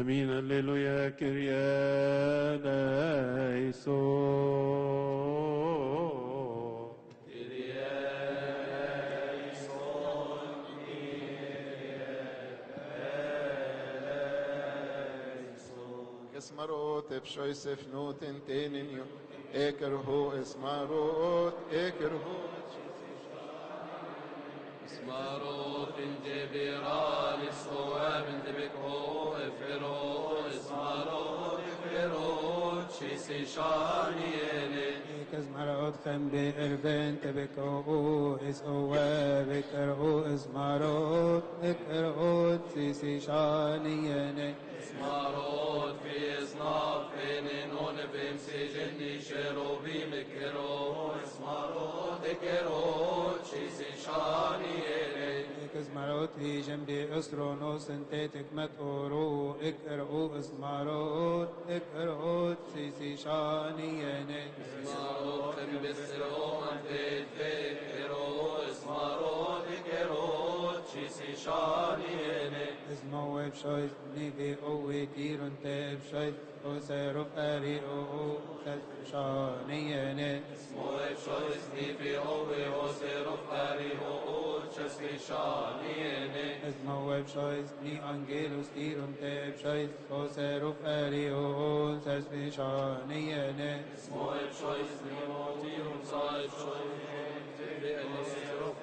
آمين. هللويا. كريا ليسون اسمروت بشوي سفنوت تينيو اكرهو اسمروت اكرهو اسمارو تنجبيران الصواب انتبكو افرو اسمارو افرو تشيسي شانيني كز مرات خم بقربان تبكو اس اوى بكرهو اسمارات اكرهو سيسي شانياني اسمارو في اصناف نون بمسي جني شروبي مكرو اسمارو تكرو تشيسي شانيني هي جنبي اسرونو سنتاتك متقورو اكرهو اسمارات اكرهو سيسي شانياني اسمارو خم بسرو انت تفكرو اسمارو تكرو تشيسي شانيني اسمه بشويت نيفي قوي كير انت بشويت وسيرو فاري او خلف شانياني Moje čovjesti fi ovi oserov kari o česli šanijene. اسمه بشويت ني انجيلوس كير انت بشويت وسيرو فاري او خلف شانياني Moje čovjesti motirum saj čovjesti oserov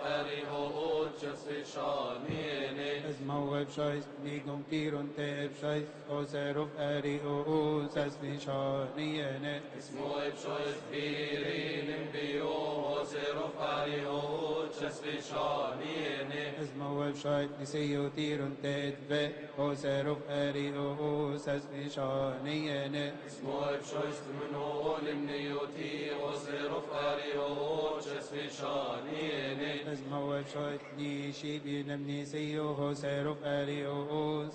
kari o česli šanijene. اسمه بشويت ني قوم كير انت بشويت وسيرو فاري أو خلف شانياني Moje čovjesti rinim bio oserov kari o česli šanijene. اسمه بشويت نسيو تير انت ادفع وسيرو فاري أو خلف شانياني Moje čovjesti mnolim nijoti oserov kari o česli šanijene. اسمه بشويت ني شيبي نمني سيو هو سيرو أو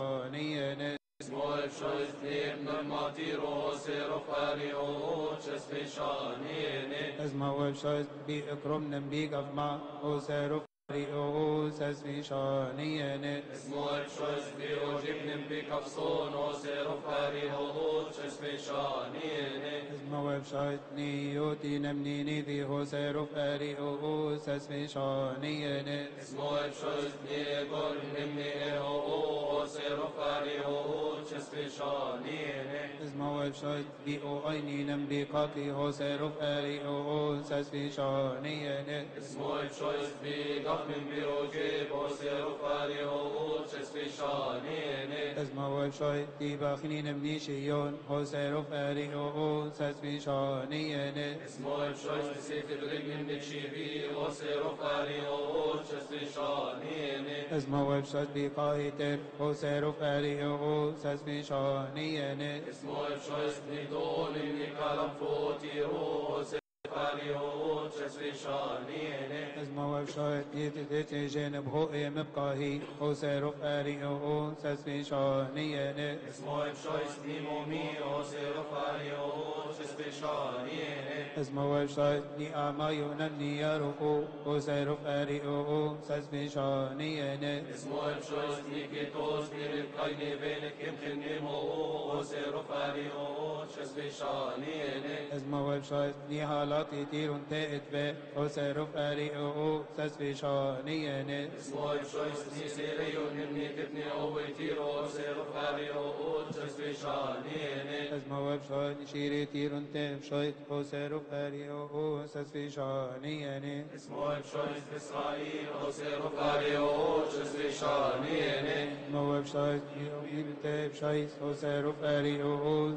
سانياني Moje čovjesti normatiru oserov kari o česli šanijene. اسمه بشويت بي اكرم نمبيك افما أو سانياني Moje čovjesti oživnim pikavson oserov kari o česli šanijene. اسمه بشويت ني يوتي نمني نيدي هو فاري أو سانياني Moje čovjesti gornim nije o oserov kari o česli šanijene. اسمه بشويت بي أو ايني نمبي قاكي هو سيرو فاري أو سانياني Moje čovjesti gafnim من بیروجی بوسر و فری حقوق چسپی شانینه از موال شای دی بخنین منی شیون حسر و فری حقوق چسپی شانینه از موال شای سیف دلیم من چیبی بوسر و فری حقوق چسپی شانینه از موال شای بی قایتر حسر و فری حقوق چسپی شانینه از موال شای سنی دول من کلم فوتی رو سيرو فاري أو سانياني Moje čovjesti momi oserov kari o česli šanijene. اسمه بشويت ني اما يونني يارو هو سيرو فاري أو سانياني Moje čovjesti kitos nirim kajni velikim krimnimo oserov kari o česli šanijene. اسمه بشويت ني حالاتي تيرون تائت به هو سيرو فاري أو سانياني Svoj čovjesti sireju nimni tipni ovoj tiro oserov kari o česli šanijene. اسمه بشويت شيري تيرون تائب شويت هو سيرو فاري أو سانياني Svoj čovjest Israil oserov kari o česli šanijene. اسمه بشويت يوم تائب شويت هو سيرو فاري أو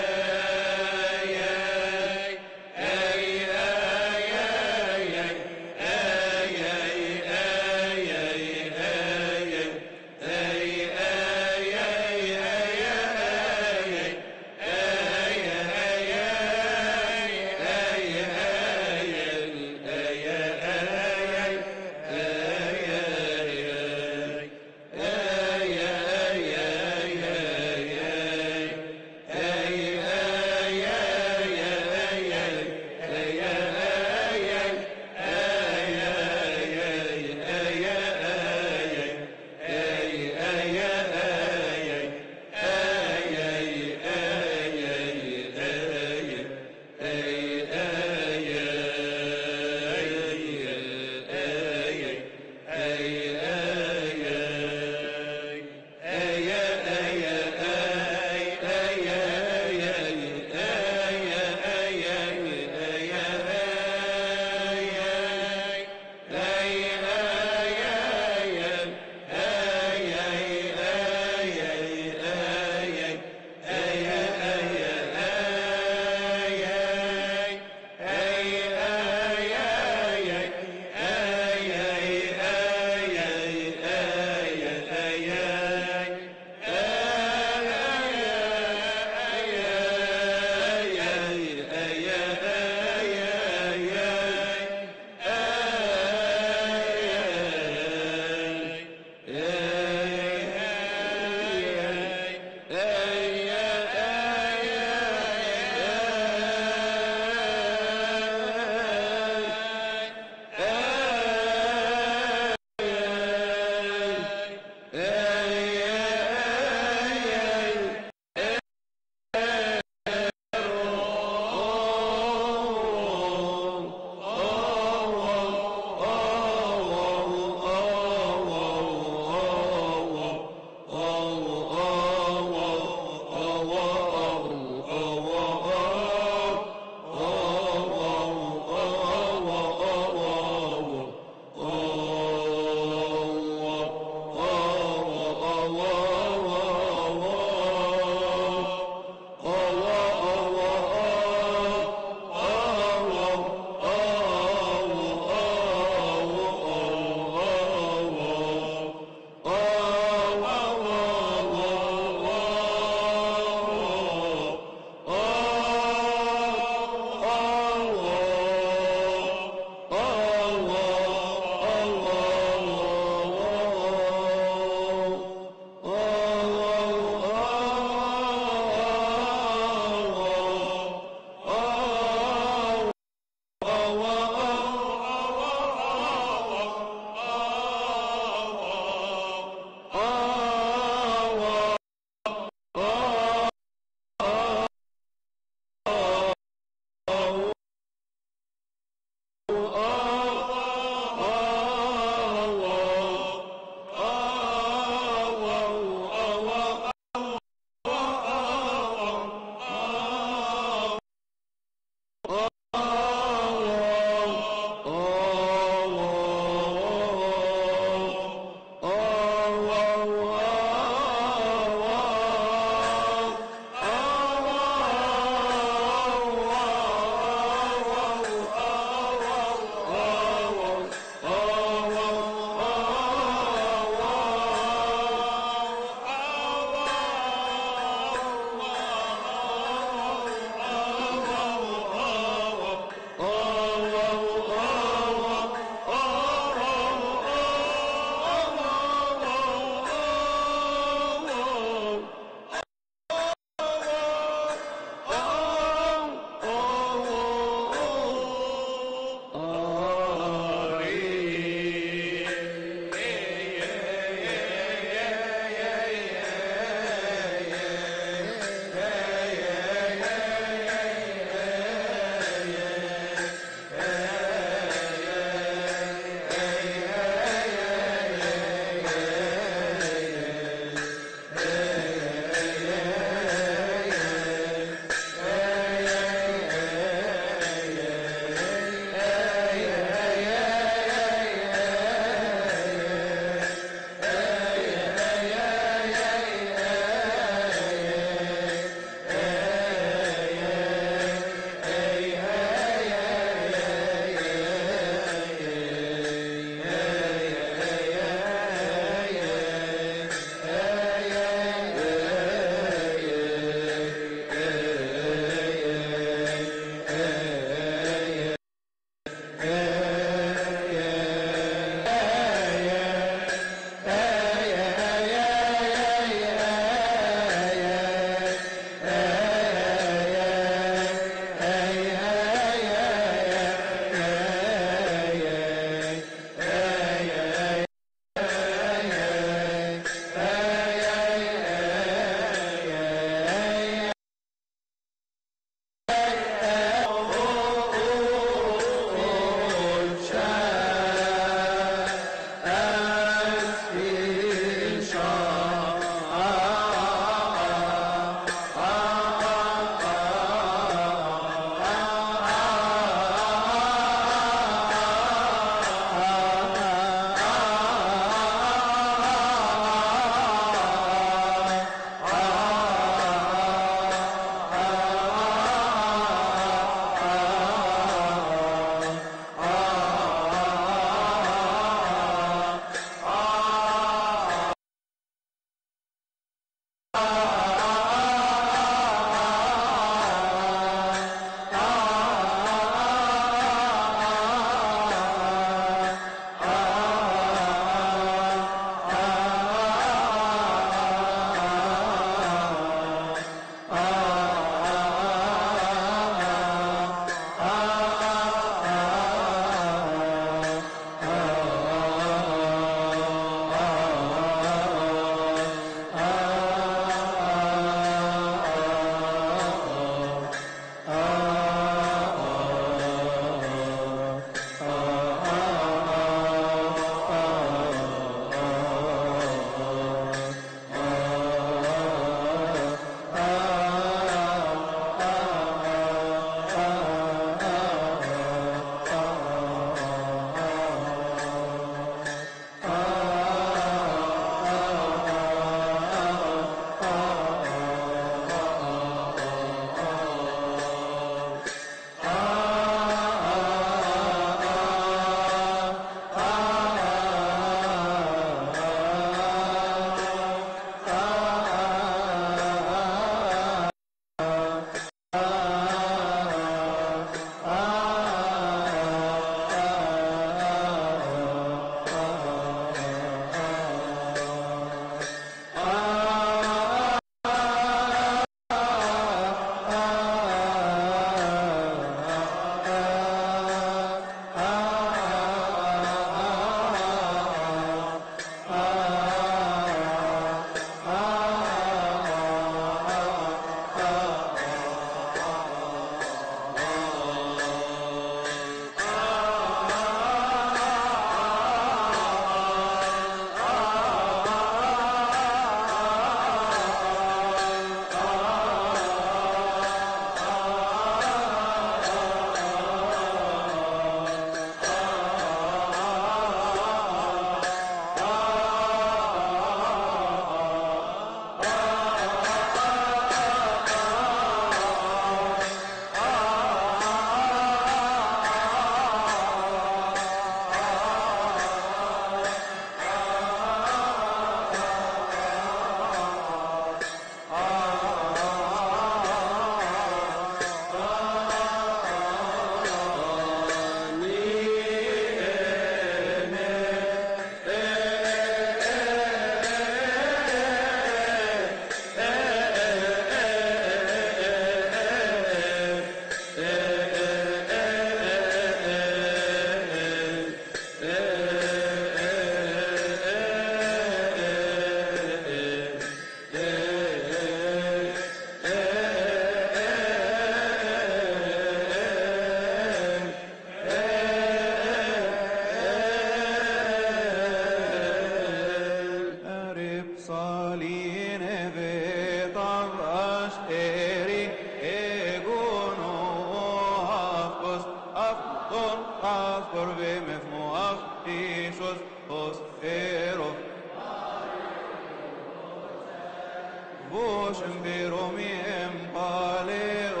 Vos impiromiem paleos ogolim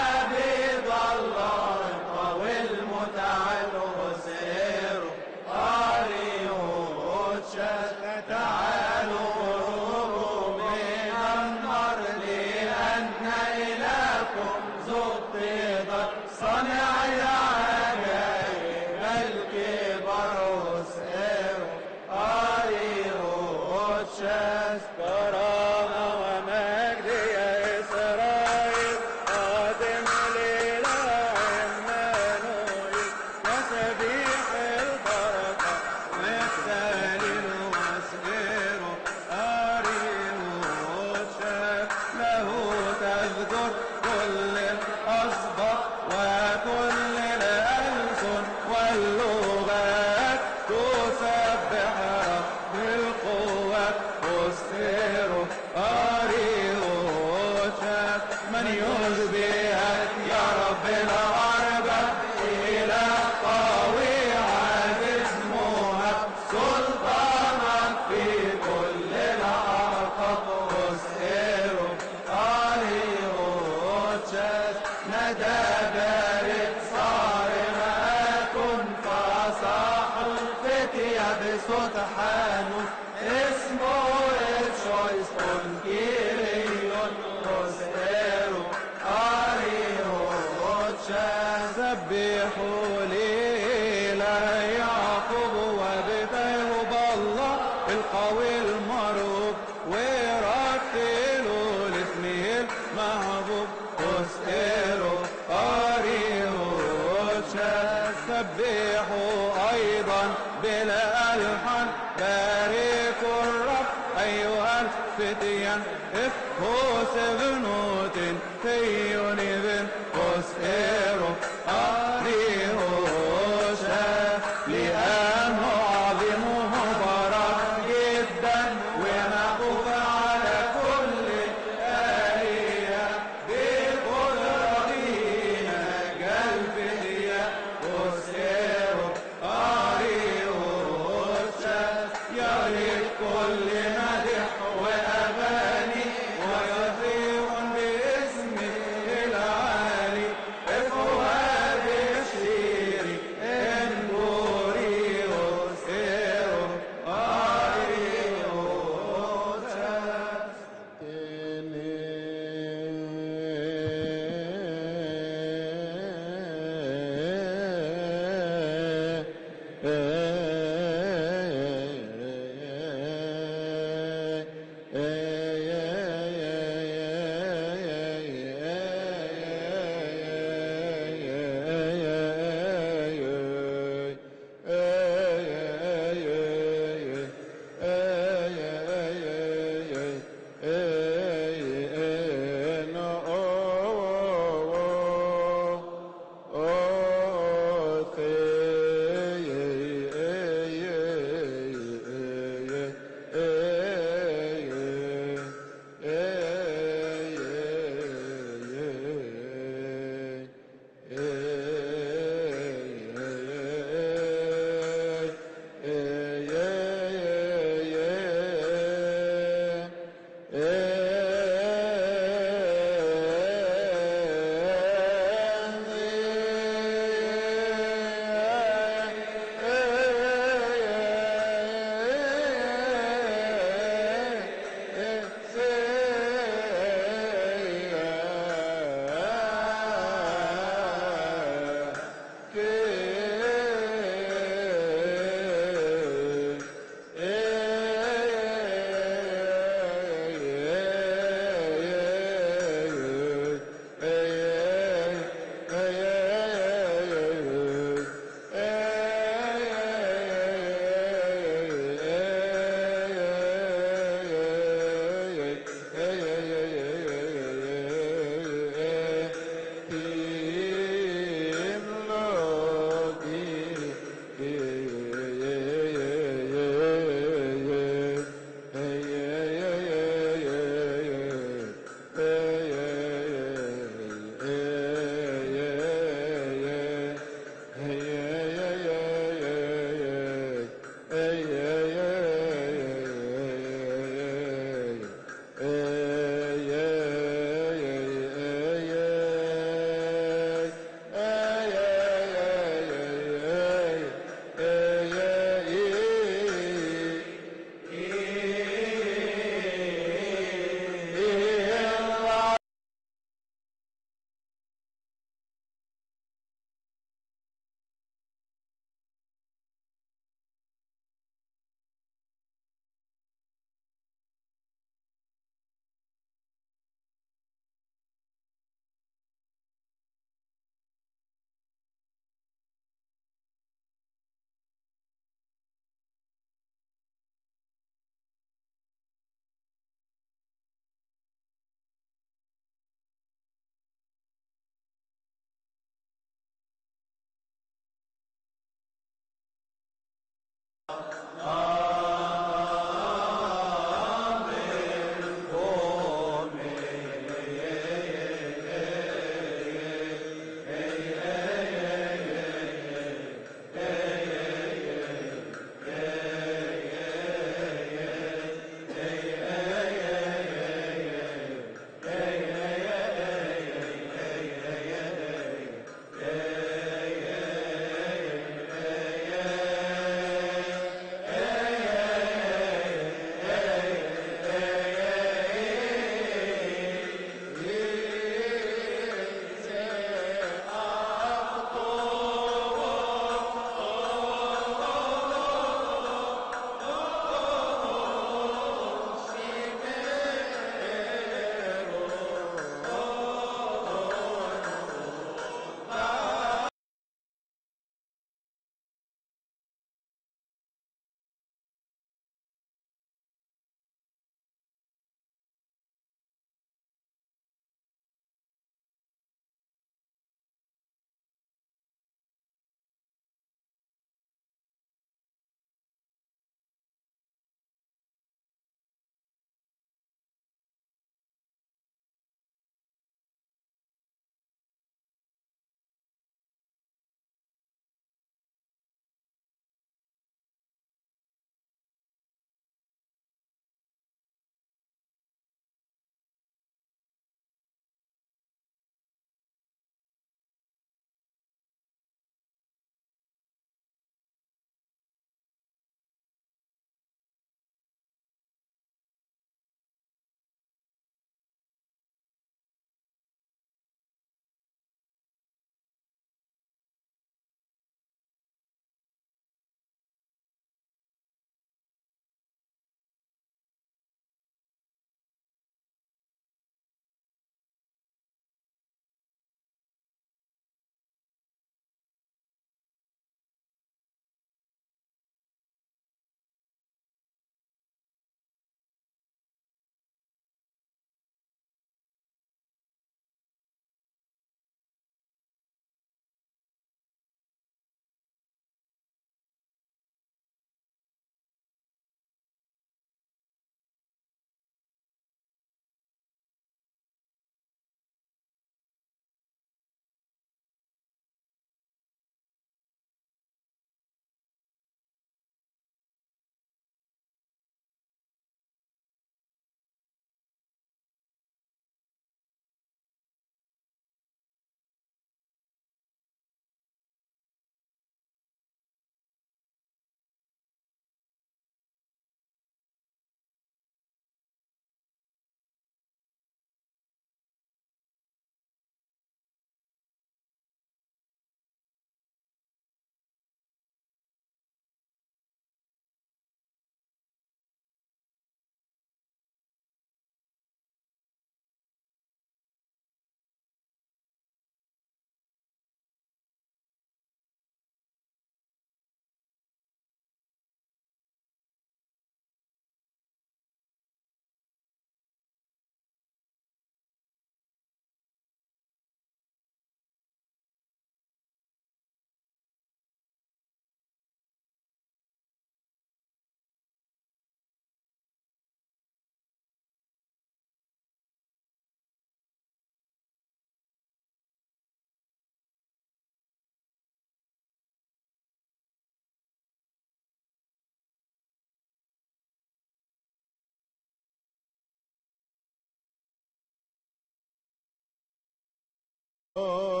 Oh.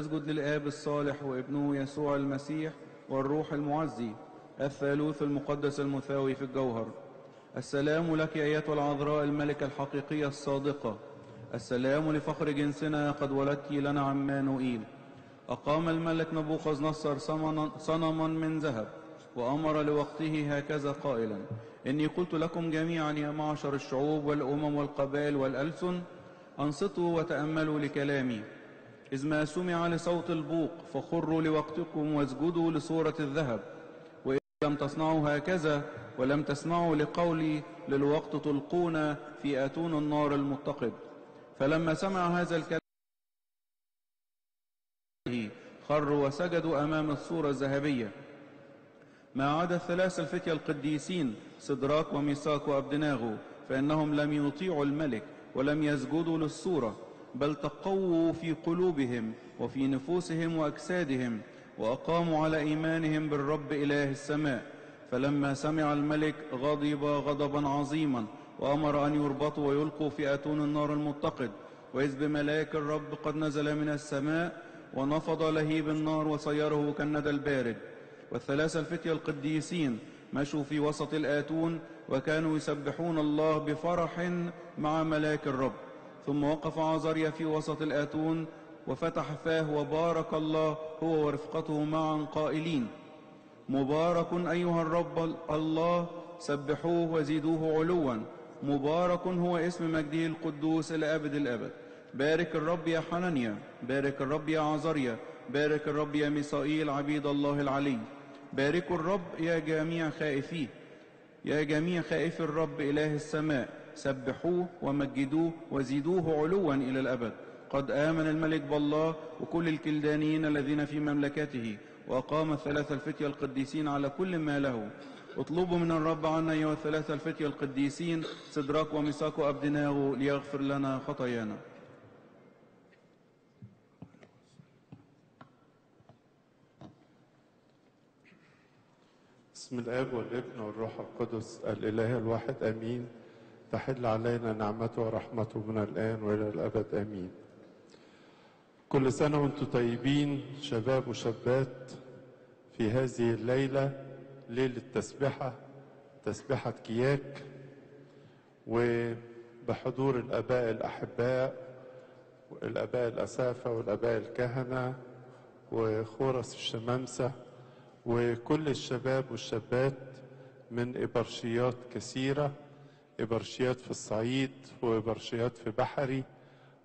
نسجد للآب الصالح وابنه يسوع المسيح والروح المعزي الثالوث المقدس المثاوي في الجوهر. السلام لك أيتها العذراء الملكة الحقيقية الصادقة. السلام لفخر جنسنا قد ولدت لنا عمانوئيل أقام الملك نبوخذ نصر صنما من ذهب وأمر لوقته هكذا قائلا. إني قلت لكم جميعا يا معشر الشعوب والأمم والقبائل والألسن أنصتوا وتأملوا لكلامي. إذ ما سمع لصوت البوق فخروا لوقتكم واسجدوا لصورة الذهب. وإن لم تصنعوا هكذا ولم تسمعوا لقولي للوقت تلقون في أتون النار المتقد فلما سمع هذا الكلام خروا وسجدوا أمام الصورة الذهبية. ما عدا الثلاثة الفتية القديسين سدراك وميثاق وأبدناغو فإنهم لم يطيعوا الملك ولم يسجدوا للصورة. بل تقووا في قلوبهم وفي نفوسهم وأجسادهم وأقاموا على إيمانهم بالرب إله السماء. فلما سمع الملك غضب غضبا عظيما وأمر أن يربطوا ويلقوا في أتون النار المتقد. وإذ بملاك الرب قد نزل من السماء ونفض لهيب النار وصيره كالندى البارد. والثلاثة الفتية القديسين مشوا في وسط الآتون وكانوا يسبحون الله بفرح مع ملاك الرب. ثم وقف عزريا في وسط الآتون وفتح فاه وبارك الله هو ورفقته معا قائلين. مبارك أيها الرب الله سبحوه وزيدوه علوا. مبارك هو اسم مجده القدوس إلى أبد الأبد. بارك الرب يا حنانيا بارك الرب يا عزريا بارك الرب يا ميسائيل عبيد الله العلي باركوا الرب يا جميع خائفيه يا جميع خائف الرب إله السماء. سبحوه ومجدوه وزيدوه علوا إلى الأبد. قد آمن الملك بالله وكل الكلدانيين الذين في مملكته وأقام الثلاثة الفتية القديسين على كل ما له. اطلبوا من الرب عنا أيها الثلاثة الفتية القديسين سدراك وميثاق وأبدناغو ليغفر لنا خطايانا. بسم الآب والابن والروح القدس الإله الواحد آمين. تحل علينا نعمته ورحمته من الآن وإلى الأبد. آمين. كل سنة وأنتم طيبين شباب وشابات في هذه الليلة ليلة تسبحة تسبحة كياك وبحضور الآباء الأحباء والاباء الأسافة والآباء الكهنة وخورس الشمامسة وكل الشباب والشابات من إبرشيات كثيرة إبرشيات في الصعيد وإبرشيات في بحري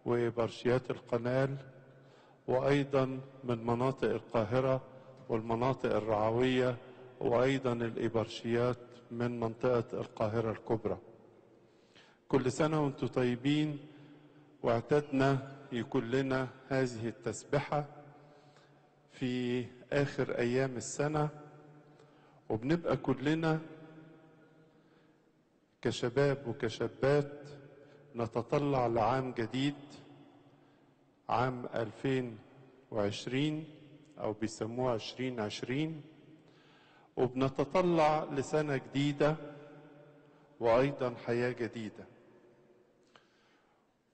وإبرشيات القنال وأيضا من مناطق القاهرة والمناطق الرعوية وأيضا الإبرشيات من منطقة القاهرة الكبرى. كل سنة وأنتم طيبين واعتدنا يكون لنا هذه التسبحة في آخر أيام السنة وبنبقى كلنا كشباب وكشابات نتطلع لعام جديد عام 2020 أو بيسموها 2020 وبنتطلع لسنة جديدة وأيضا حياة جديدة.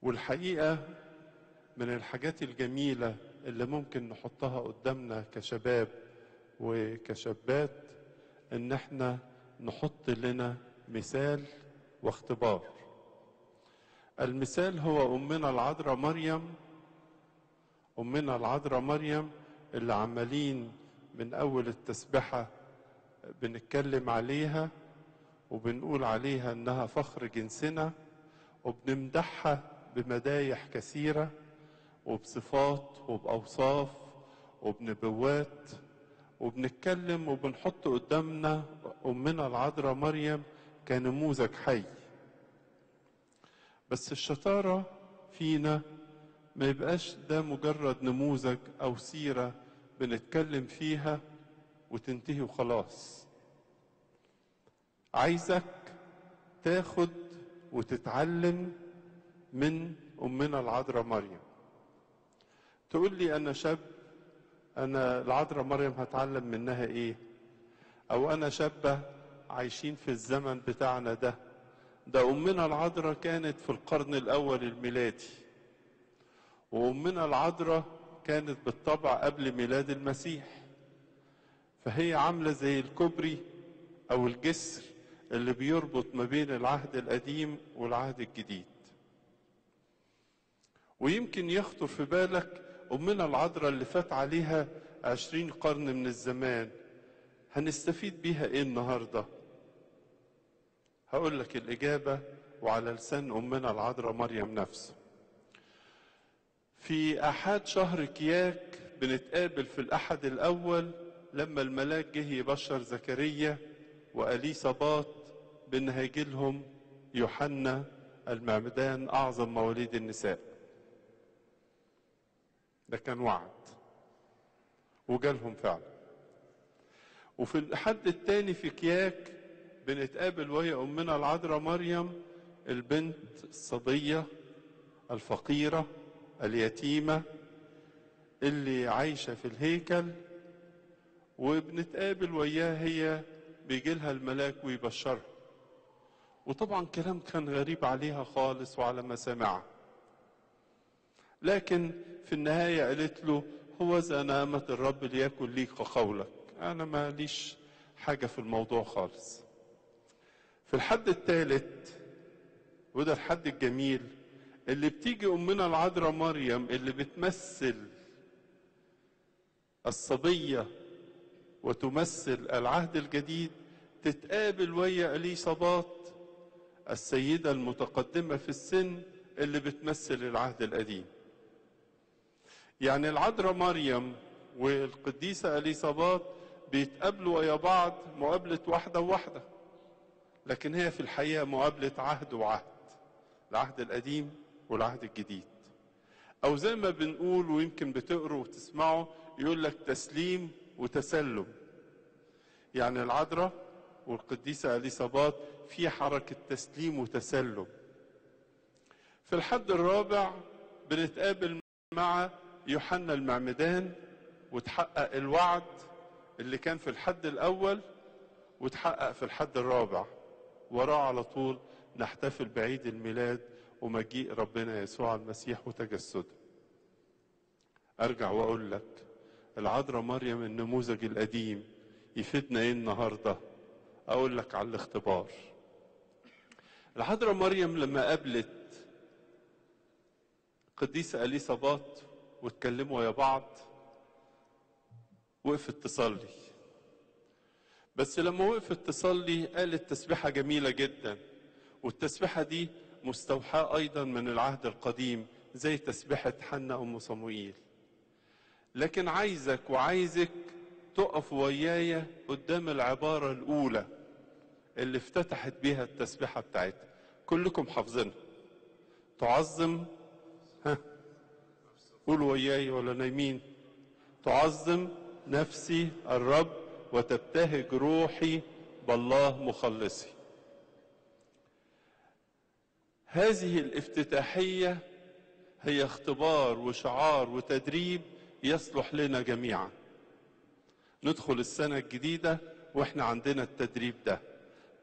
والحقيقة من الحاجات الجميلة اللي ممكن نحطها قدامنا كشباب وكشابات إن إحنا نحط لنا مثال واختبار. المثال هو أمنا العذراء مريم أمنا العذراء مريم اللي عمالين من أول التسبحة بنتكلم عليها وبنقول عليها إنها فخر جنسنا وبنمدحها بمدايح كثيرة وبصفات وبأوصاف وبنبوات وبنتكلم وبنحط قدامنا أمنا العذراء مريم كنموذج حي. بس الشطارة فينا ما يبقاش ده مجرد نموذج أو سيرة بنتكلم فيها وتنتهي وخلاص. عايزك تاخد وتتعلم من أمنا العذراء مريم. تقول لي أنا شاب أنا العذراء مريم هتعلم منها إيه؟ أو أنا شابة عايشين في الزمن بتاعنا ده. ده أمنا العذراء كانت في القرن الأول الميلادي. وأمنا العذراء كانت بالطبع قبل ميلاد المسيح. فهي عاملة زي الكوبري أو الجسر اللي بيربط ما بين العهد القديم والعهد الجديد. ويمكن يخطر في بالك أمنا العذراء اللي فات عليها عشرين قرن من الزمان. هنستفيد بيها إيه النهاردة؟ هقول لك الإجابة وعلى لسان أمنا العذراء مريم نفسه. في أحد شهر كياك بنتقابل في الأحد الأول لما الملاك جه يبشر زكريا وأليصابات بأن هيجي لهم يوحنا المعمدان أعظم مواليد النساء. ده كان وعد. وجالهم فعلا. وفي الحد التاني في كياك بنتقابل وهي أمنا العذراء مريم البنت الصبية الفقيرة اليتيمة اللي عايشة في الهيكل وبنتقابل وياها هي بيجي لها الملاك ويبشرها. وطبعا كلام كان غريب عليها خالص وعلى مسامعها لكن في النهاية قالت له هو ذا نعمة الرب ليكن ليك قولك. أنا ما ليش حاجة في الموضوع خالص. في الحد الثالث وده الحد الجميل اللي بتيجي أمنا العذراء مريم اللي بتمثل الصبية وتمثل العهد الجديد تتقابل ويا أليصابات السيدة المتقدمة في السن اللي بتمثل العهد القديم. يعني العذراء مريم والقديسة أليصابات بيتقابلوا ويا بعض مقابلة واحدة وواحدة. لكن هي في الحقيقة مقابلة عهد وعهد العهد القديم والعهد الجديد. أو زي ما بنقول ويمكن بتقروا وتسمعوا يقول لك تسليم وتسلم. يعني العذراء والقديسة أليصابات في حركة تسليم وتسلم. في الحد الرابع بنتقابل مع يوحنا المعمدان وتحقق الوعد اللي كان في الحد الأول وتحقق في الحد الرابع. وراه على طول نحتفل بعيد الميلاد ومجيء ربنا يسوع المسيح وتجسده. أرجع وأقول لك العذراء مريم النموذج القديم يفيدنا إيه النهارده؟ أقول لك على الاختبار. العذراء مريم لما قابلت قديسة أليصابات واتكلموا ويا بعض وقفت تصلي. بس لما وقفت تصلي قالت تسبيحة جميلة جدا. والتسبيحة دي مستوحاة أيضا من العهد القديم زي تسبيحة حنا أم صموئيل. لكن عايزك وعايزك تقف ويايا قدام العبارة الأولى اللي افتتحت بيها التسبيحة بتاعتها. كلكم حافظينها. تعظم ها قولوا وياي ولا نايمين. تعظم نفسي الرب وتبتهج روحي بالله مخلصي. هذه الافتتاحية هي اختبار وشعار وتدريب يصلح لنا جميعا. ندخل السنة الجديدة وإحنا عندنا التدريب ده.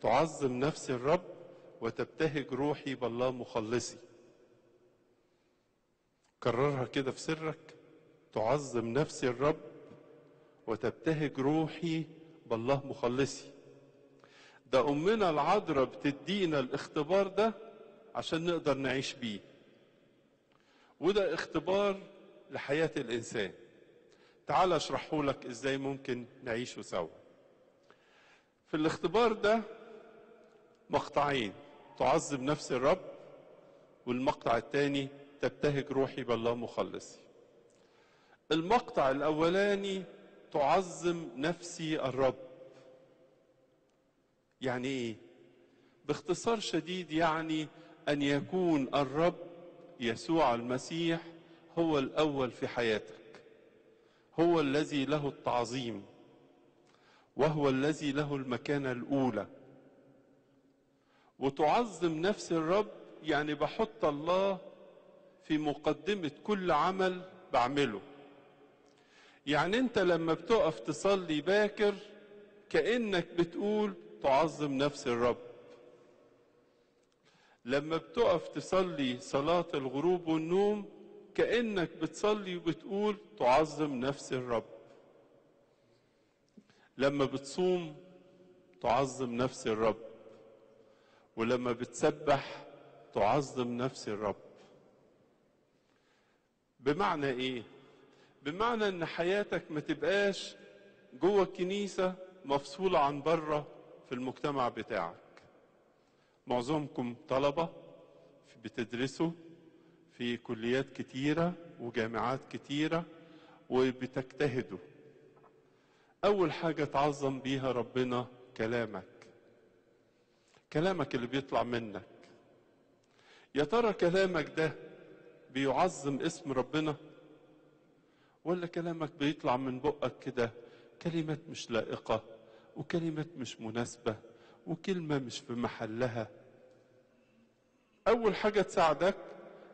تعظم نفسي الرب وتبتهج روحي بالله مخلصي. كررها كده في سرك. تعظم نفسي الرب وتبتهج روحي بالله مخلصي. ده أمنا العذراء بتدينا الاختبار ده عشان نقدر نعيش بيه. وده اختبار لحياة الإنسان. تعال أشرحه لك إزاي ممكن نعيشه سوا. في الاختبار ده مقطعين. تعظم نفس الرب والمقطع الثاني تبتهج روحي بالله مخلصي. المقطع الأولاني تعظم نفسي الرب. يعني إيه؟ باختصار شديد يعني أن يكون الرب يسوع المسيح هو الأول في حياتك. هو الذي له التعظيم. وهو الذي له المكانة الأولى. وتعظم نفس الرب يعني بحط الله في مقدمة كل عمل بعمله. يعني انت لما بتقف تصلي باكر كأنك بتقول تعظم نفس الرب. لما بتقف تصلي صلاة الغروب والنوم كأنك بتصلي وبتقول تعظم نفس الرب. لما بتصوم تعظم نفس الرب. ولما بتسبح تعظم نفس الرب. بمعنى إيه؟ بمعنى إن حياتك ما تبقاش جوه الكنيسة مفصولة عن بره في المجتمع بتاعك. معظمكم طلبة بتدرسوا في كليات كتيرة وجامعات كتيرة وبتجتهدوا. أول حاجة تعظم بيها ربنا كلامك. كلامك اللي بيطلع منك. يا ترى كلامك ده بيعظم اسم ربنا؟ ولا كلامك بيطلع من بقك كده. كلمات مش لائقة وكلمات مش مناسبة وكلمة مش في محلها. أول حاجة تساعدك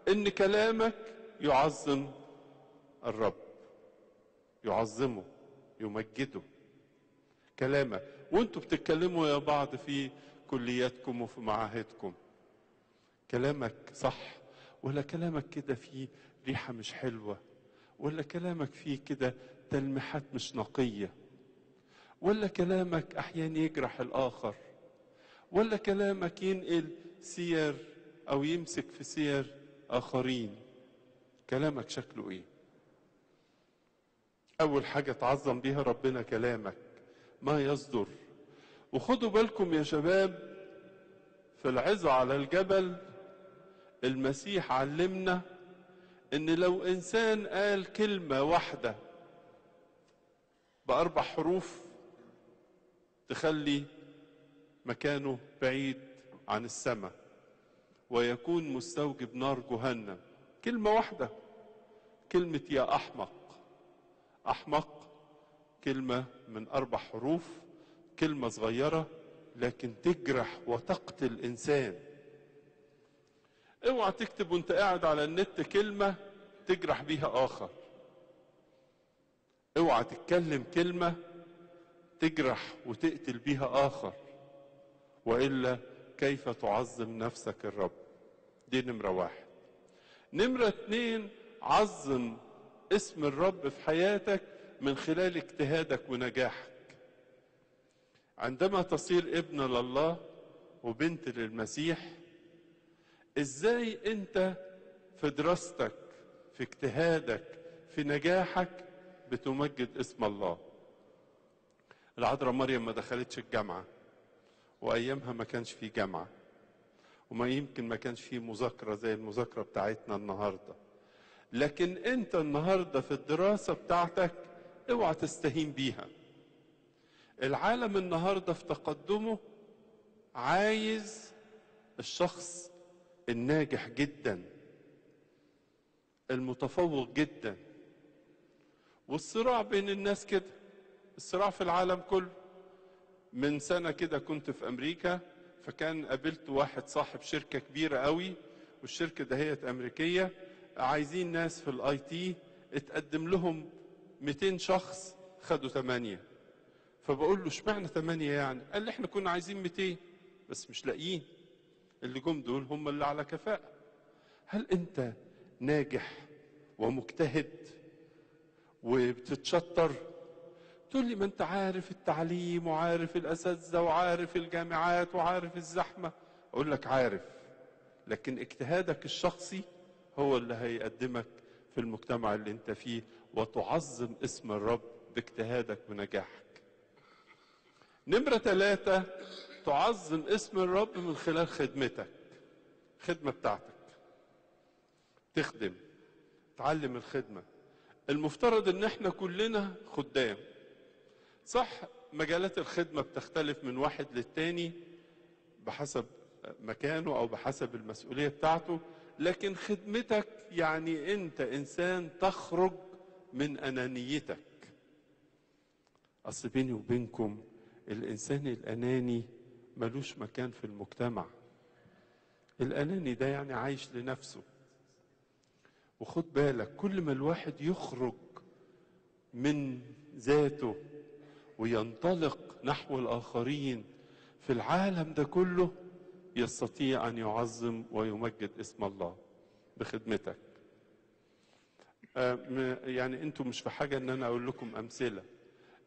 إن كلامك يعظم الرب يعظمه يمجده. كلامك وأنتوا بتتكلموا يا بعض في كلياتكم وفي معاهدكم. كلامك صح ولا كلامك كده فيه ريحة مش حلوة؟ ولا كلامك فيه كده تلميحات مش نقية؟ ولا كلامك أحيانا يجرح الآخر؟ ولا كلامك ينقل سير أو يمسك في سير آخرين؟ كلامك شكله إيه؟ أول حاجة تعظم بيها ربنا كلامك ما يصدر. وخدوا بالكم يا شباب في العظة على الجبل المسيح علمنا إن لو إنسان قال كلمة واحدة بأربع حروف تخلي مكانه بعيد عن السماء ويكون مستوجب نار جهنم. كلمة واحدة. كلمة يا أحمق. أحمق كلمة من أربع حروف كلمة صغيرة لكن تجرح وتقتل إنسان. اوعى تكتب وانت قاعد على النت كلمة تجرح بيها آخر. اوعى تتكلم كلمة تجرح وتقتل بيها آخر. وإلا كيف تعظم نفسك الرب؟ دي نمرة واحد. نمرة اتنين عظم اسم الرب في حياتك من خلال اجتهادك ونجاحك. عندما تصير ابن لله وبنت للمسيح إزاي أنت في دراستك في اجتهادك في نجاحك بتمجد اسم الله. العذراء مريم ما دخلتش الجامعة وأيامها ما كانش في جامعة وما يمكن ما كانش في مذاكرة زي المذاكرة بتاعتنا النهاردة. لكن أنت النهاردة في الدراسة بتاعتك اوعى تستهين بيها. العالم النهاردة في تقدمه عايز الشخص الناجح جدا. المتفوق جدا. والصراع بين الناس كده الصراع في العالم كله. من سنة كده كنت في أمريكا فكان قابلت واحد صاحب شركة كبيرة قوي والشركة دهيت أمريكية. عايزين ناس في الآي تي. اتقدم لهم 200 شخص خدوا 8 فبقول له اشمعنى 8 يعني؟ قال لي إحنا كنا عايزين 200 بس مش لاقيين. اللي جم دول هم اللي على كفاءة. هل انت ناجح ومجتهد وبتتشطر. تقول لي ما انت عارف التعليم وعارف الأساتذة وعارف الجامعات وعارف الزحمة. أقول لك عارف لكن اجتهادك الشخصي هو اللي هيقدمك في المجتمع اللي انت فيه وتعظم اسم الرب باجتهادك ونجاحك. نمرة ثلاثة تعظم اسم الرب من خلال خدمتك خدمة بتاعتك. تخدم تعلم الخدمة. المفترض إن إحنا كلنا خدام. صح مجالات الخدمة بتختلف من واحد للتاني بحسب مكانه أو بحسب المسؤولية بتاعته لكن خدمتك يعني أنت إنسان تخرج من أنانيتك. أصل بيني وبينكم الإنسان الأناني ملوش مكان في المجتمع. الأناني ده يعني عايش لنفسه. وخد بالك كل ما الواحد يخرج من ذاته وينطلق نحو الآخرين في العالم ده كله يستطيع أن يعظم ويمجد اسم الله بخدمتك. آه، يعني أنتم مش في حاجة إن أنا أقول لكم أمثلة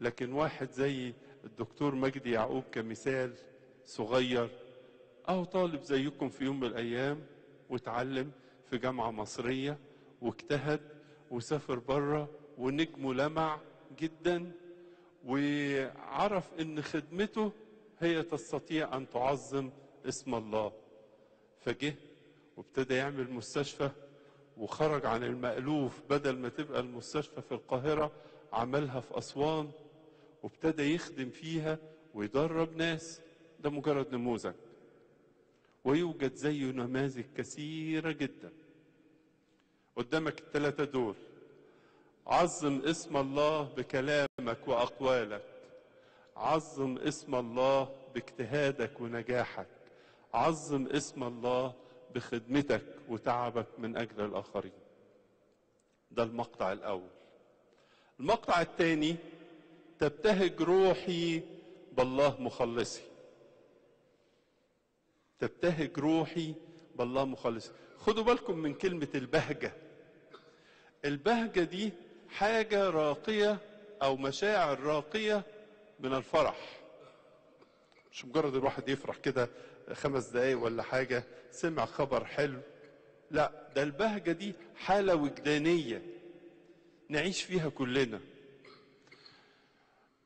لكن واحد زي الدكتور مجدي يعقوب كمثال صغير أو طالب زيكم في يوم من الأيام وتعلم في جامعة مصرية واجتهد وسافر بره ونجمه لمع جدا وعرف إن خدمته هي تستطيع أن تعظم اسم الله. فجه وابتدى يعمل مستشفى وخرج عن المألوف بدل ما تبقى المستشفى في القاهرة عملها في أسوان وابتدى يخدم فيها ويدرب ناس. ده مجرد نموذج. ويوجد زيه نماذج كثيرة جدا. قدامك الثلاثة دول. عظم اسم الله بكلامك وأقوالك. عظم اسم الله باجتهادك ونجاحك. عظم اسم الله بخدمتك وتعبك من أجل الآخرين. ده المقطع الأول. المقطع الثاني تبتهج روحي بالله مخلصي. تبتهج روحي بالله مخلصي. خدوا بالكم من كلمة البهجة. البهجة دي حاجة راقية أو مشاعر راقية من الفرح. مش مجرد الواحد يفرح كده خمس دقايق ولا حاجة سمع خبر حلو. لا ده البهجة دي حالة وجدانية نعيش فيها كلنا.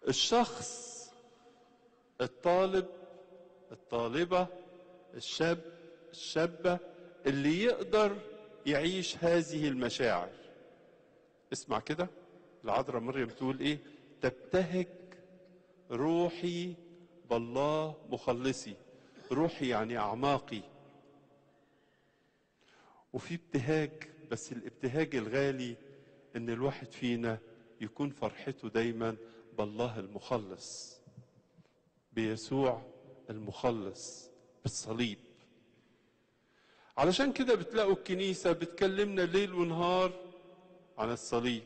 الشخص الطالب الطالبة الشاب الشابة اللي يقدر يعيش هذه المشاعر. اسمع كده العذراء مريم تقول إيه؟ تبتهج روحي بالله مخلصي روحي يعني أعماقي. وفي ابتهاج بس الابتهاج الغالي إن الواحد فينا يكون فرحته دايما بالله المخلص بيسوع المخلص بالصليب. علشان كده بتلاقوا الكنيسة بتكلمنا ليل ونهار عن الصليب.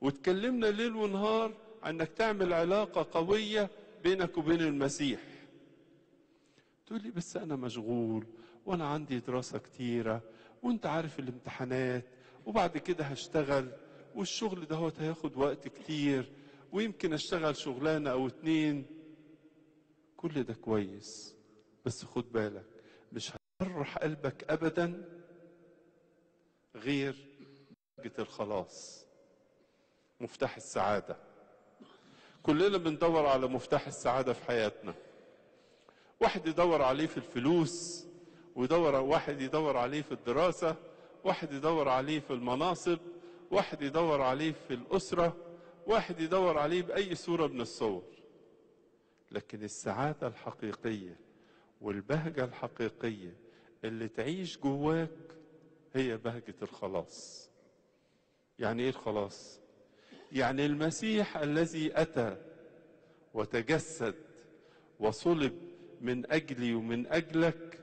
وتكلمنا ليل ونهار انك تعمل علاقة قوية بينك وبين المسيح. تقول لي بس أنا مشغول وأنا عندي دراسة كتيرة وأنت عارف الامتحانات وبعد كده هشتغل والشغل ده هياخد وقت كتير ويمكن أشتغل شغلانة أو اتنين. كل ده كويس بس خد بالك مش هتفرح قلبك ابدا غير بهجة الخلاص. مفتاح السعادة. كلنا بندور على مفتاح السعادة في حياتنا. واحد يدور عليه في الفلوس ويدور واحد يدور عليه في الدراسة واحد يدور عليه في المناصب واحد يدور عليه في الأسرة واحد يدور عليه بأي صورة من الصور. لكن السعادة الحقيقية والبهجة الحقيقية اللي تعيش جواك هي بهجة الخلاص. يعني إيه الخلاص؟ يعني المسيح الذي أتى وتجسد وصلب من أجلي ومن أجلك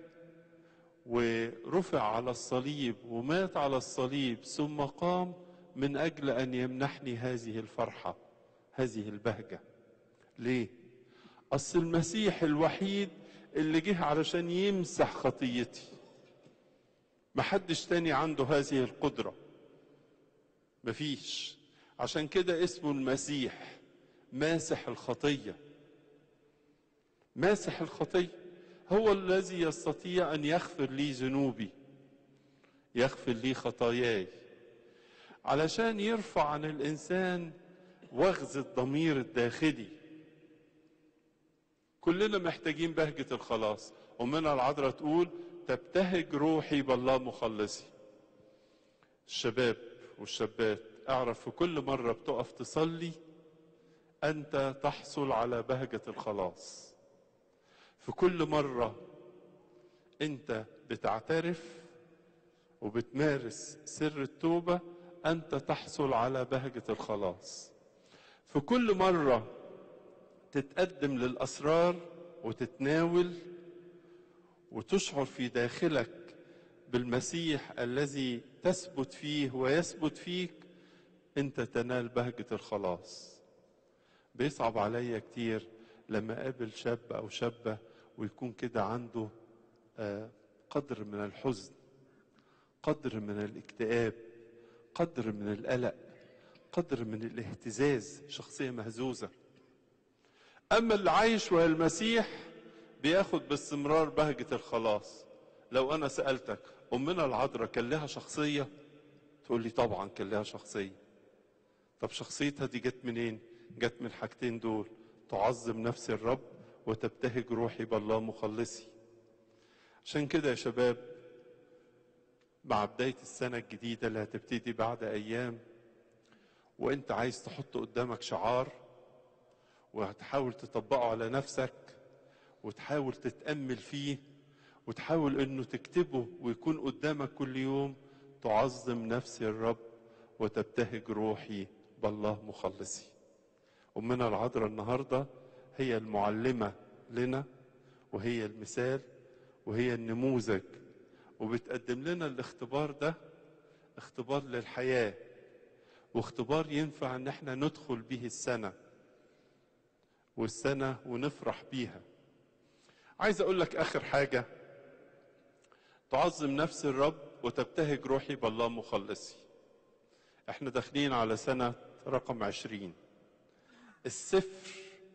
ورفع على الصليب ومات على الصليب ثم قام من أجل أن يمنحني هذه الفرحة هذه البهجة. ليه؟ أصل المسيح الوحيد اللي جه علشان يمسح خطيتي. محدش تاني عنده هذه القدرة. مفيش. عشان كده اسمه المسيح ماسح الخطية. ماسح الخطية. هو الذي يستطيع أن يغفر لي ذنوبي يغفر لي خطاياي. علشان يرفع عن الإنسان وغز الضمير الداخلي. كلنا محتاجين بهجة الخلاص. ومنها العذراء تقول تبتهج روحي بالله مخلصي. الشباب والشابات أعرف في كل مرة بتقف تصلي أنت تحصل على بهجة الخلاص. في كل مرة أنت بتعترف وبتمارس سر التوبة أنت تحصل على بهجة الخلاص. في كل مرة تتقدم للأسرار وتتناول وتشعر في داخلك بالمسيح الذي تثبت فيه ويثبت فيك انت تنال بهجة الخلاص. بيصعب عليا كتير لما أقابل شاب أو شابة ويكون كده عنده آه، قدر من الحزن قدر من الاكتئاب قدر من القلق قدر من الاهتزاز شخصية مهزوزة. أما اللي عايش وهو المسيح بياخد باستمرار بهجة الخلاص. لو أنا سألتك أمنا العذراء كان لها شخصية؟ تقول لي طبعا كان لها شخصية. طب شخصيتها دي جت منين؟ جت من الحاجتين دول. تعظم نفس الرب وتبتهج روحي بالله مخلصي. عشان كده يا شباب مع بداية السنة الجديدة اللي هتبتدي بعد أيام وأنت عايز تحط قدامك شعار وهتحاول تطبقه على نفسك وتحاول تتأمل فيه وتحاول إنه تكتبه ويكون قدامك كل يوم تعظم نفسي الرب وتبتهج روحي بالله مخلصي. أمنا العذراء النهاردة هي المعلمة لنا وهي المثال وهي النموذج. وبتقدم لنا الاختبار ده اختبار للحياة واختبار ينفع إن إحنا ندخل به السنة والسنة ونفرح بيها. عايز أقول لك آخر حاجة. تعظم نفس الرب وتبتهج روحي بالله مخلصي. إحنا داخلين على سنة رقم عشرين. السفر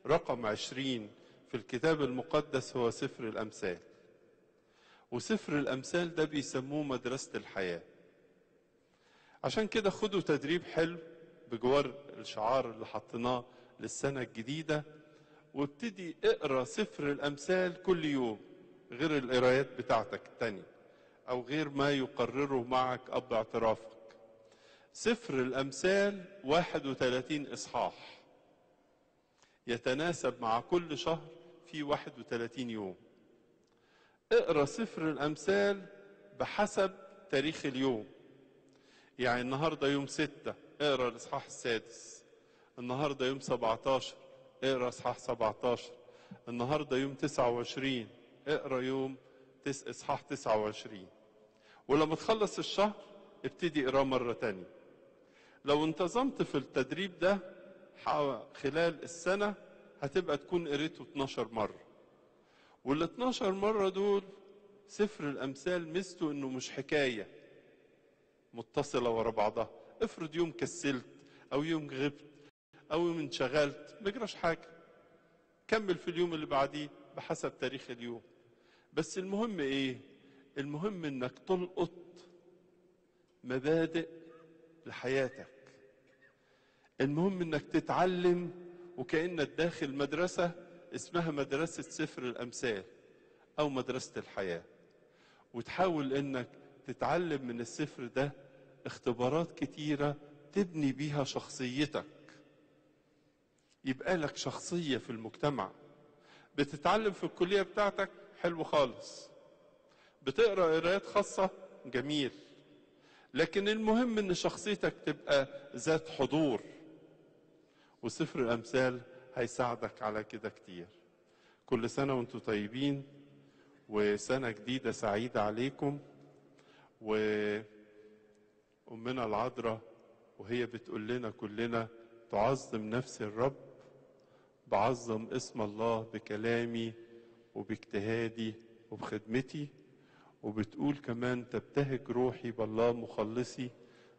رقم عشرين في الكتاب المقدس هو سفر الأمثال. وسفر الأمثال ده بيسموه مدرسة الحياة. عشان كده خدوا تدريب حلو بجوار الشعار اللي حطيناه للسنة الجديدة وابتدي اقرأ سفر الأمثال كل يوم غير القرايات بتاعتك التانية. أو غير ما يقرره معك أب اعترافك. سفر الأمثال 31 إصحاح. يتناسب مع كل شهر في 31 يوم. اقرأ سفر الأمثال بحسب تاريخ اليوم. يعني النهاردة يوم ستة اقرأ الإصحاح السادس. النهاردة يوم 17 اقرأ إصحاح 17 النهاردة يوم 29 اقرأ يوم تس... إصحاح 29 ولما تخلص الشهر ابتدي اقراه مرة تانية. لو انتظمت في التدريب ده خلال السنة هتبقى تكون قريته 12 مرة. وال 12 مرة دول سفر الأمثال ميزته إنه مش حكاية متصلة ورا بعضها. افرض يوم كسلت أو يوم غبت أو يوم انشغلت ما يجراش حاجة. كمل في اليوم اللي بعديه بحسب تاريخ اليوم. بس المهم إيه؟ المهم إنك تلقط مبادئ لحياتك. المهم إنك تتعلم وكانك داخل مدرسة اسمها مدرسة سفر الأمثال أو مدرسة الحياة. وتحاول إنك تتعلم من السفر ده اختبارات كتيرة تبني بيها شخصيتك. يبقى لك شخصية في المجتمع. بتتعلم في الكلية بتاعتك؟ حلو خالص. بتقرأ قرايات خاصة؟ جميل. لكن المهم إن شخصيتك تبقى ذات حضور وسفر الأمثال هيساعدك على كده كتير. كل سنة وأنتم طيبين وسنة جديدة سعيدة عليكم وأمنا العذراء وهي بتقول لنا كلنا تعظم نفسي الرب بعظم اسم الله بكلامي وباجتهادي وبخدمتي. وبتقول كمان تبتهج روحي بالله مخلصي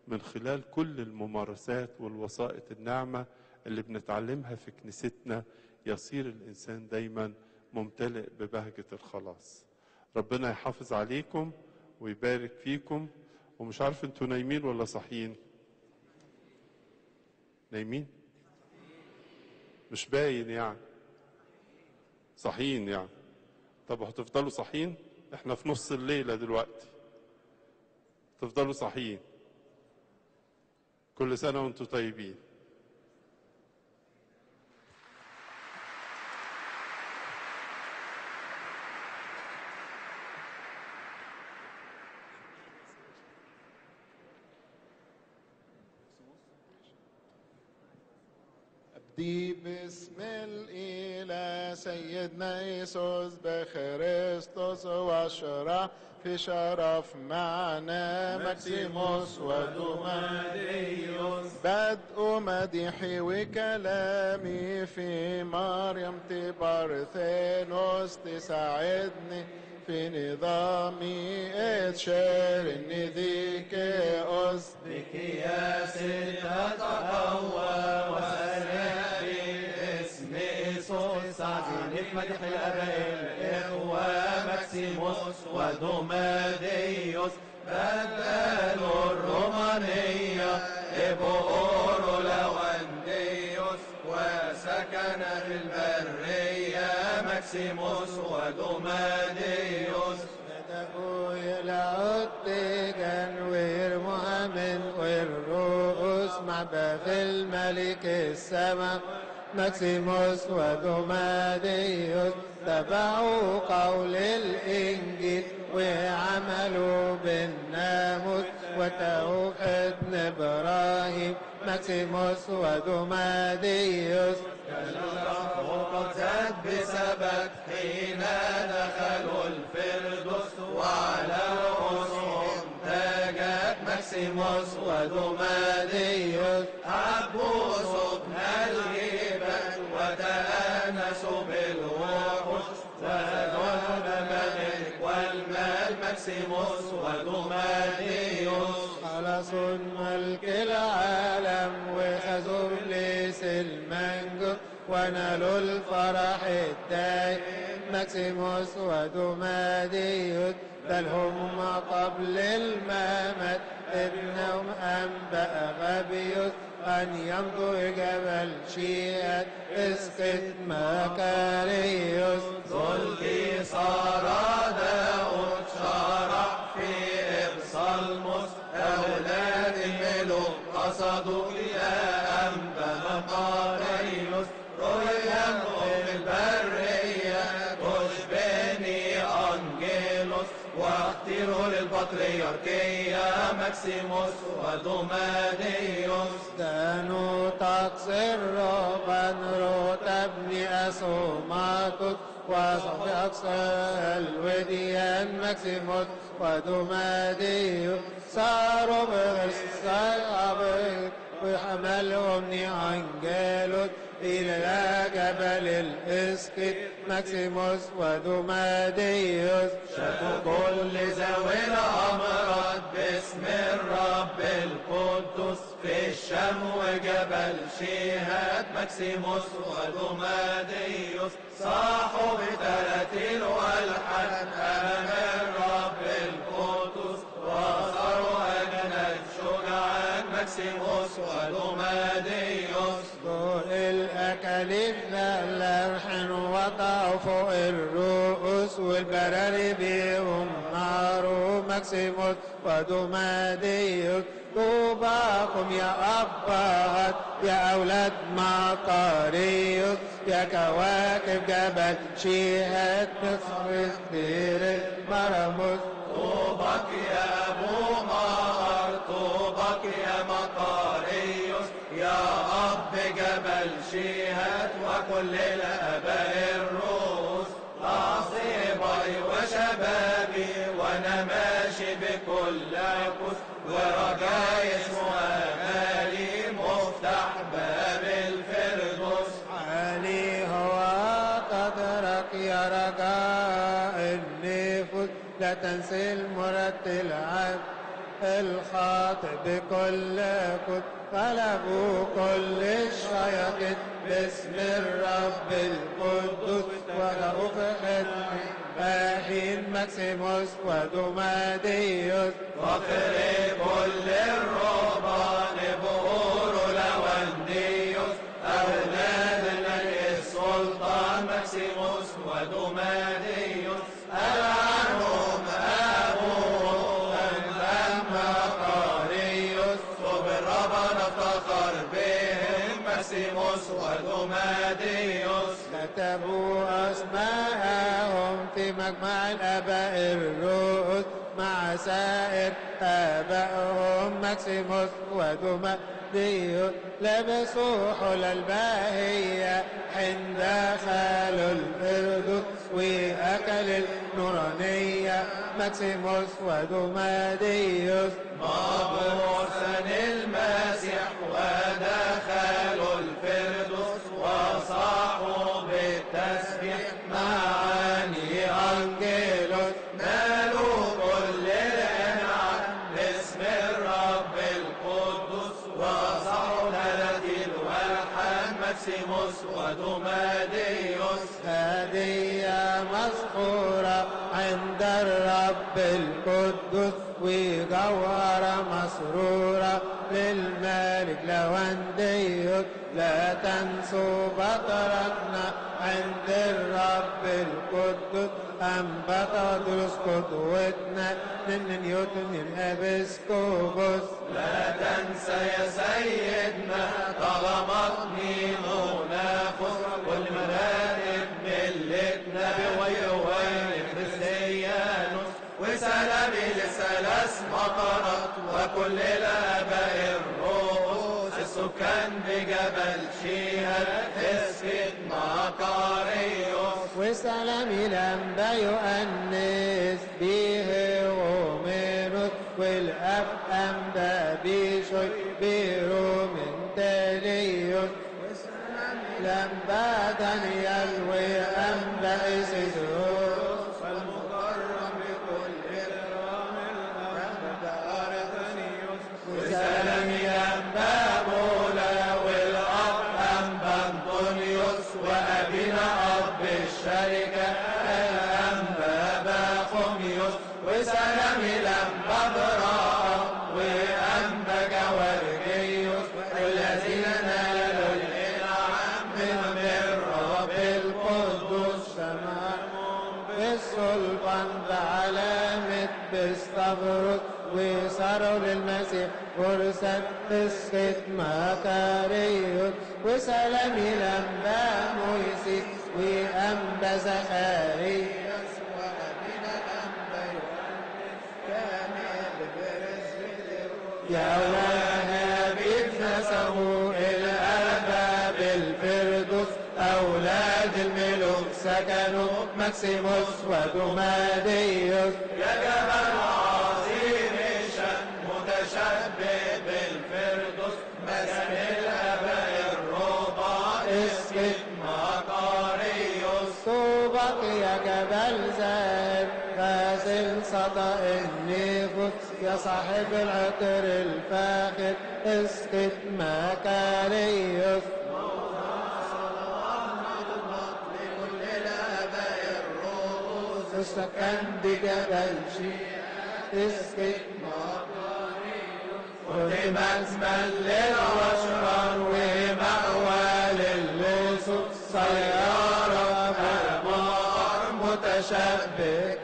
من خلال كل الممارسات والوسائط الناعمة اللي بنتعلمها في كنيستنا. يصير الإنسان دايما ممتلئ ببهجة الخلاص. ربنا يحافظ عليكم ويبارك فيكم. ومش عارف أنتوا نايمين ولا صاحيين؟ نايمين؟ مش باين يعني. صاحيين يعني. طب هتفضلوا صاحيين؟ إحنا في نص الليلة دلوقتي. تفضلوا صاحيين. كل سنة وأنتم طيبين. أبدي باسم الإله سيدنا يسوس بخريستوس واشرع في شرف معنا مكسيموس ودوماديوس بدء مديحي وكلامي في مريم تبارثينوس تساعدني في نظامي. اتشير اني ذيك أس. بكياس تتقوى وسرع باسم عزيني في مدح الآباء الإخوة ماكسيموس ودوماديوس بدلوا الرومانية إبورو لوانديوس وسكن في البرية ماكسيموس ودوماديوس. بدأوا يلعوا التيجان ويرموها من والرؤوس مع باب الملك السماء. ماكسيموس ودوماديوس تبعوا قول الإنجيل وعملوا بالناموس وتوحيد إبراهيم ماكسيموس ودوماديوس. وقد زاد بسبب حين دخلوا الفردوس وعلى رؤوسهم تاجين ماكسيموس ودوماديوس. حبوا صبح الهبة ماكسيموس ودوماديوس خلصوا ملك العالم وخذوا ابليس المنجو ونالوا الفرح الدايم ماكسيموس ودوماديوس بل هم قبل الممات. ابنهم أنبأ غبيوس أن يمضوا جبل شيئة اسقط مكاريوس. ذلقي صار داود قصدوا إلى أنبا مقاريوس رؤيا في البرية تشبهني أنجيلوس واختيروا للبطريركية ماكسيموس ودوماديوس دانوا تقصر ربان رتبني أسوماتوس وصف أقصى الوديان ماكسيموس ودوماديوس صاروا بالصعب وحملهم أنجيلوس إلى جبل الإسكت ماكسيموس ودوماديوس شافوا كل ذوي الأمراض باسم الرب القدس في الشام وجبل شيهات ماكسيموس ودوماديوس صاحوا بتراتيل والحان أمام الرب القدس وصاروا أجناد شجعان ماكسيموس ودوماديوس دول الأكاليف الألحن وضعوا فوق الرؤوس والبراري بيهم ماكسيموس ودوماديوس طوباكم يا أبهات يا أولاد مقاريوس يا كواكب جبل شيهات مصر دير المرموس طوبك يا أبو مار طوبك يا مقاريوس. يا أب جبل شيهات وكل الآباء لا تنسي المرتل عبد الخاطئ بكل كت غلبوا كل الشياطين. باسم الرب القدوس وجاءوا في خدمة باحين ماكسيموس ودوماديوس. فخر كل الرهبان ودوماديوس كتبوا أسماءهم في مجمع الآباء الرؤوس مع سائر آبائهم ماكسيموس ودوماديوس لبسوا حلى الباهية حين دخلوا الفردوس وأكل النورانية ماكسيموس ودوماديوس. مبعوثا المسيح ودخلوا القدوس وجوهرة مسرورة للملك لونديوس لا تنسوا بطرتنا عند الرب القدوس أنبت دروس قدوتنا من نيوتن الأبسكوبوس. لا تنسى يا سيدنا طغمتني منافس وكل الآباء الرؤوس السكان بجبل شيهر اسكت مكاريوس وسلامي لما يؤنس به ومنوس والأب أنبا بيشوي بيرو من تاليوس لما دانيال وأنبا إسيسوس بستفرد وصاروا للمسيح فرسان اسقط مكاريوس وسلامي لما مويسيس وأنبا زكرياس وأبينا أنبا يوحنا كامل برزق يا وهاب نسموا الأبا بالفردوس أولاد الملوك سكنوا ماكسيموس ودوماديوس. يا جبل سطأ النفوس يا صاحب العطر الفاخر اسقط مكاريوس السكن بجبل شيء اسقط وتمزمل للأشرار ومأوى للصوت سيارة أمار متشبه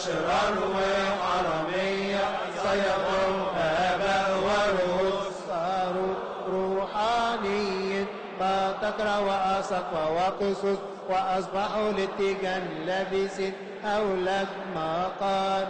أشرار وحرامية صيغوا آباء ورؤوس صاروا روحانيين فتقرأ وأسق وقصص وأصبحوا للتيجان لابسين أولاد مقار.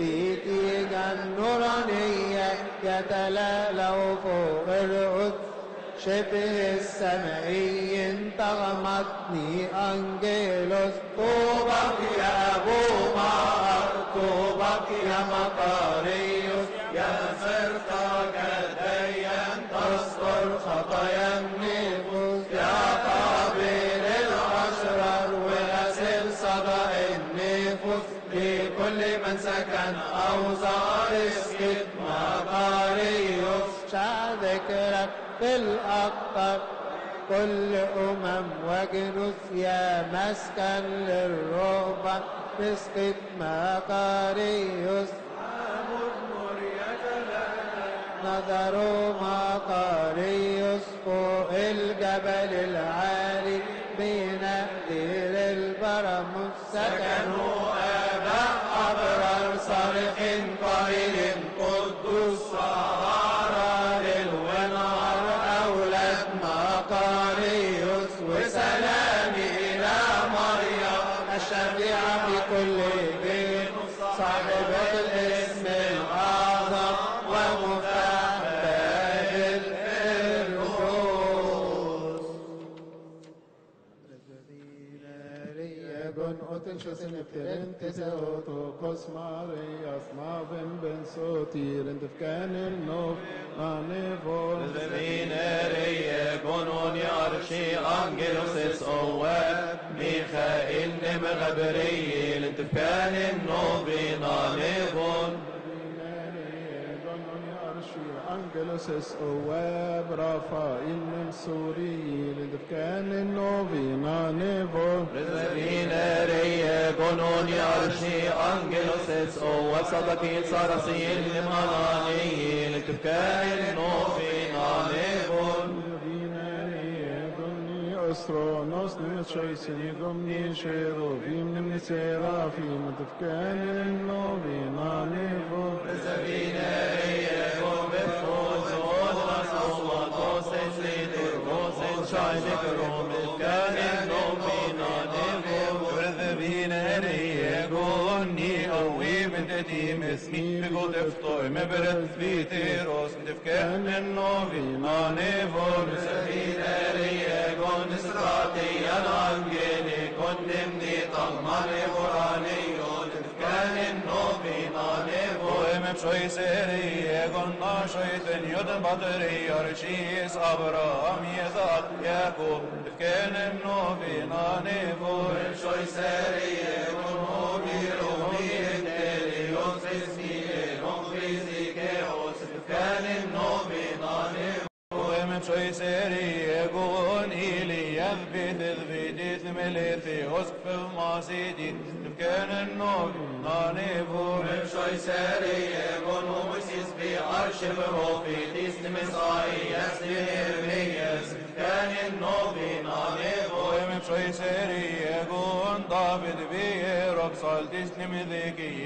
بتيجا النورانية يتلالوا فوق القدس شبه السمائي تغمضني أنجيلوس. طوبك يا أبو مار طوبك يا مقاريوس. يا فرقك الديان تستر خطايا النفوس. يا قابل الأشرار وغسل صدى النفوس. لكل من سكن أوزار اسكت ذكرك في الأقطار كل أمم وجنوس يا مسكن للرهبان مسكت مقاريوس. نظروا مقاريوس فوق الجبل العالي. بين دير البرموس. Gon oten shosen efteren teseoto kosmare asmaven ben sotir en defkanen nov anevor Vinere gonon yarshi angelos es owe Michael nem Gabriel tefkan novina nevon Angelus es oab Rafael nem suri en defkanen novina nevor Vinere gonon yarshi angelos es owe Sadaki sarasil limanani tefkan novina النوفينا نيفون Con strati anangeli, con nimni talmani burani, kan nevo. وهم شوي سيري قلنا شيطان يدن بطري أرشيس أبراهام يزال يعقوب كان النوبينا نيفور Shoi seri con obi romi enteri, os esmi non crisi che os kan novina nevo. وهم شوي سيري يقول إلي يثبت ثبتت مليثي أسقف ما سيدي كان النوبينا نيفور Shoi seri con Moises bi arsh profetis Mesai, yes Nehemias, kan novina nevo. وهم شوي سيري يقول دافد بيه رقصال تسلم ذكي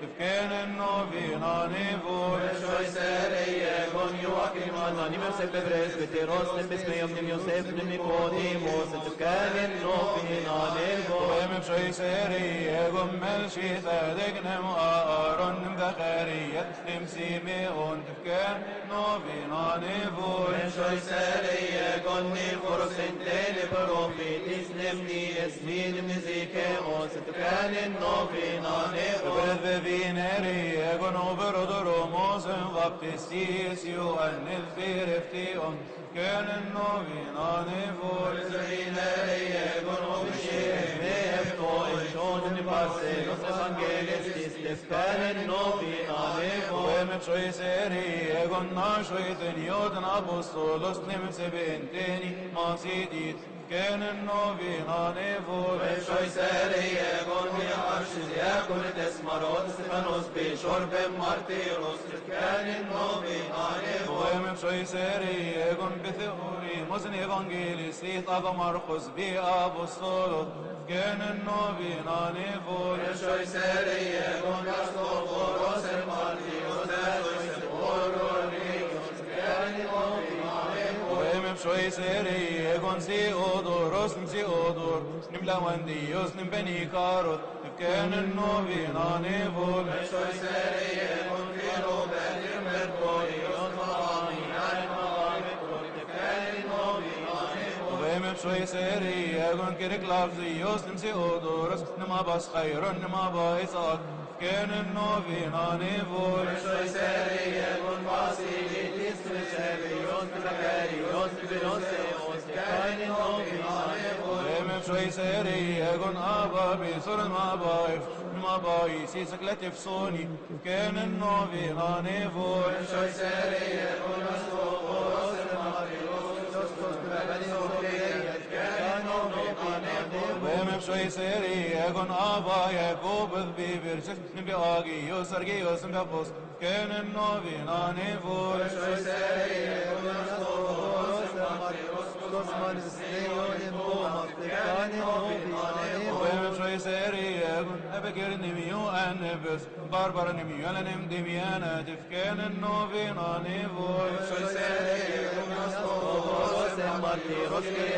المضاني كان النوبينا نيفور Shoi seri con Joachim Anonim Yosef Bevres, Veteros, Nefes Meyom, Nim Yosef, Nim Nicodemus, kan novina nevo. وهم شوي سيري يقول ملشي ثادق نم آرون نم ذخارية نم سيميون كان النوبينا نيفور Shoi seri con Niforos entele profetis nemni esmin mizikeos, kan novina nevo. برذ فينري يقول برضر موسم بابتستيس يوهن الفيرفتيون كان النوبينا نيفور وهم شوي سيري يقول ناشوي تنيوتن أبوستولوس نمس بنتيني ما سيديت كان النوبينا نيفور وهم شوي سيري يقول بثوري مزن إيفانجيليستي طاب مرقس بي أبوستولوس كان النوبينا نيفور وهم شوي سيري يقول سي أودور رسم سي أودور نملا ونديوس نم بني كاروت كان النوبين انيفول وبيم بشوي سيري يكون كريك لافزي يوسلم سي اودورس نما بس خير نما بايصاد كان النوبين انيفول وبيم بشوي سيري يكون ابا بيصر ما بايف ما باي سيسك لا تفصوني كان النوبين انيفول وهم بشوي سيري يكون أبا يعقوب ذبي برشف نبي آقي يوسرقي يوسم بفوس كان النوبي ناني فول وهم بشوي سيري يكون أبكر نميو أنبس باربر نميو لنم دميانا تفكان النوبي ناني فول وهم بشوي سيري يكون محمد i huskeri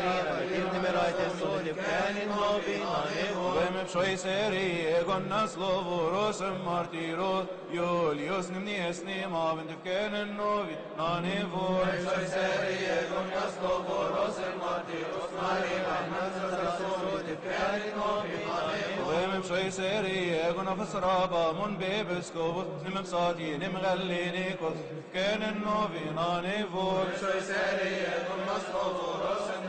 Evdim me rajte soli pjanin hobi ane ho Ve me pshoj seri e gon nas lovoros e martiro Jol jos nim një esni mavën të fkenin novi ane ho Me pshoj seri e gon nas lovoros e martiro Smari rahmet së sasoni të pjanin hobi ane ho وهم بشوي سيري يكون فسرابا من بيبسكوبوس نم بساتي نم غليني كوس كأن النوبي ناني فول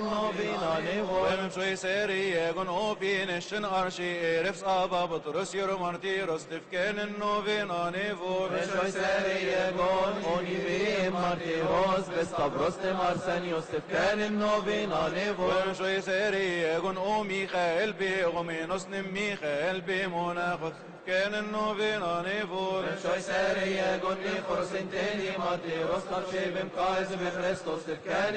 النوبي ناني فول وهم شوي سيري يكون أوبي نشن أرشي إرفس أبا بطرس يرو مارتيروس تفكين النوبي ناني فول وهم شوي سيري يكون أو ميخائيل بي غمينوس نم ميخائيل بي مناخذ كان النوبي ناني فول وهم شوي سيري يكون ناشوي ثنيوت ماينو شيري أفانتون يسمع بابافلي كان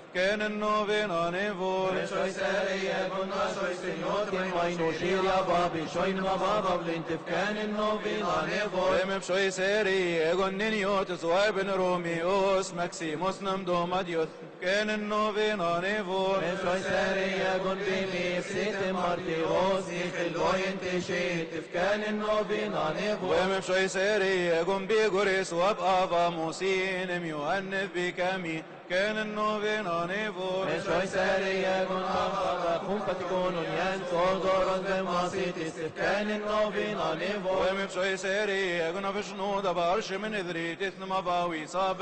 كان النوبي ناني فول وهم بشوي سيري يكون نيوت سوايب روميوس ماكسيموس نمدو مديوث كان النوبي ناني فول وهم بشوي سيري يكون بيغوريس واب أفا موسين ميوهنف بكامي كان النوبي ناني فول وهم بشوي سيري يكون بشنود بارش من إذريت إثنما باوي صاب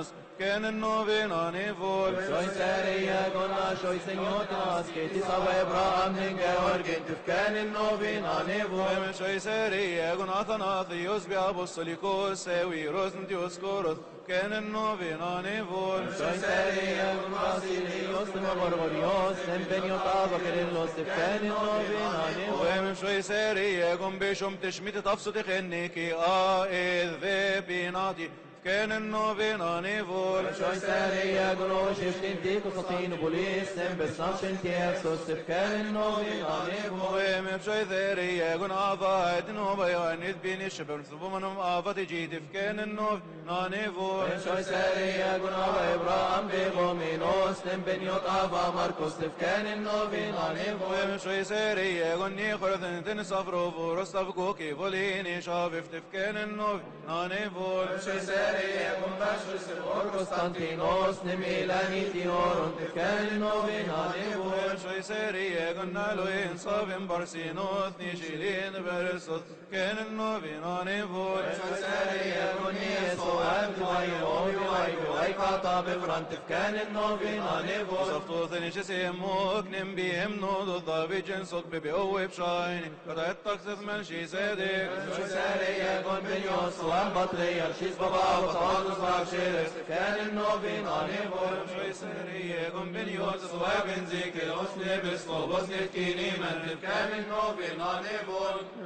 años que en el no vino ni fue. Soy seria con la soy señor tras que te sabe Abraham ni que orgin te can el no vino ni fue. Soy seria con Athana Dios be abu solico se wi rozn Dios coros كان النوبين نيفول سيساري المراسيلي يسلم غرغريوس سنبن يطاب كريلوس كان النوبين نيفول ومش سيساري يقوم بشم تشميت تفسد خنيكي آه إذ ذي بيناتي كان النوبين آنيفور Šoj sērija groši, štinti, Konstantin Bulis, Embes Našintiek, Sos Tevkānin Novin, Anīvo. ومن شوي ثيري يقول آفا ادنو بيوانيد بيني الشبر ثبومنهم آفا تجي تفكان النوف نانيفور Šoj sērija gunava Ibrahim Begominos, Nembeniot Ava Markus Tevkānin Novin, Anīvo. ومن شوي ساري يقول نيخور ثنتن صفرو فورس تفكوكي فوليني شافف تفكان النوف نانيفور Šoj sērija gunvašus ir Konstantinos, Nemilani Tioron, Tevkānin Novin, Anīvo. ومن شوي ساري يقول نالو إنصاف برسينوث نيشيلين برسوث كان النوف نانيفور Šoj sērija gunieso, Abduvai, Ovivai, Vai Kata Befran, Tevkānin Novin, Anīvo. صفتو ثني شسيموك نم بيهم نود الضابي ببيقوي بشايني قد تقصف من شي صديق Sērija gonbeņos, lambatrija, šis babāva, tādus vākšēres, kēnin novin, anivor. شوي سرية قم بنيوت صوابن زيك الأسنة بسلوبس نتكيني من Kēnin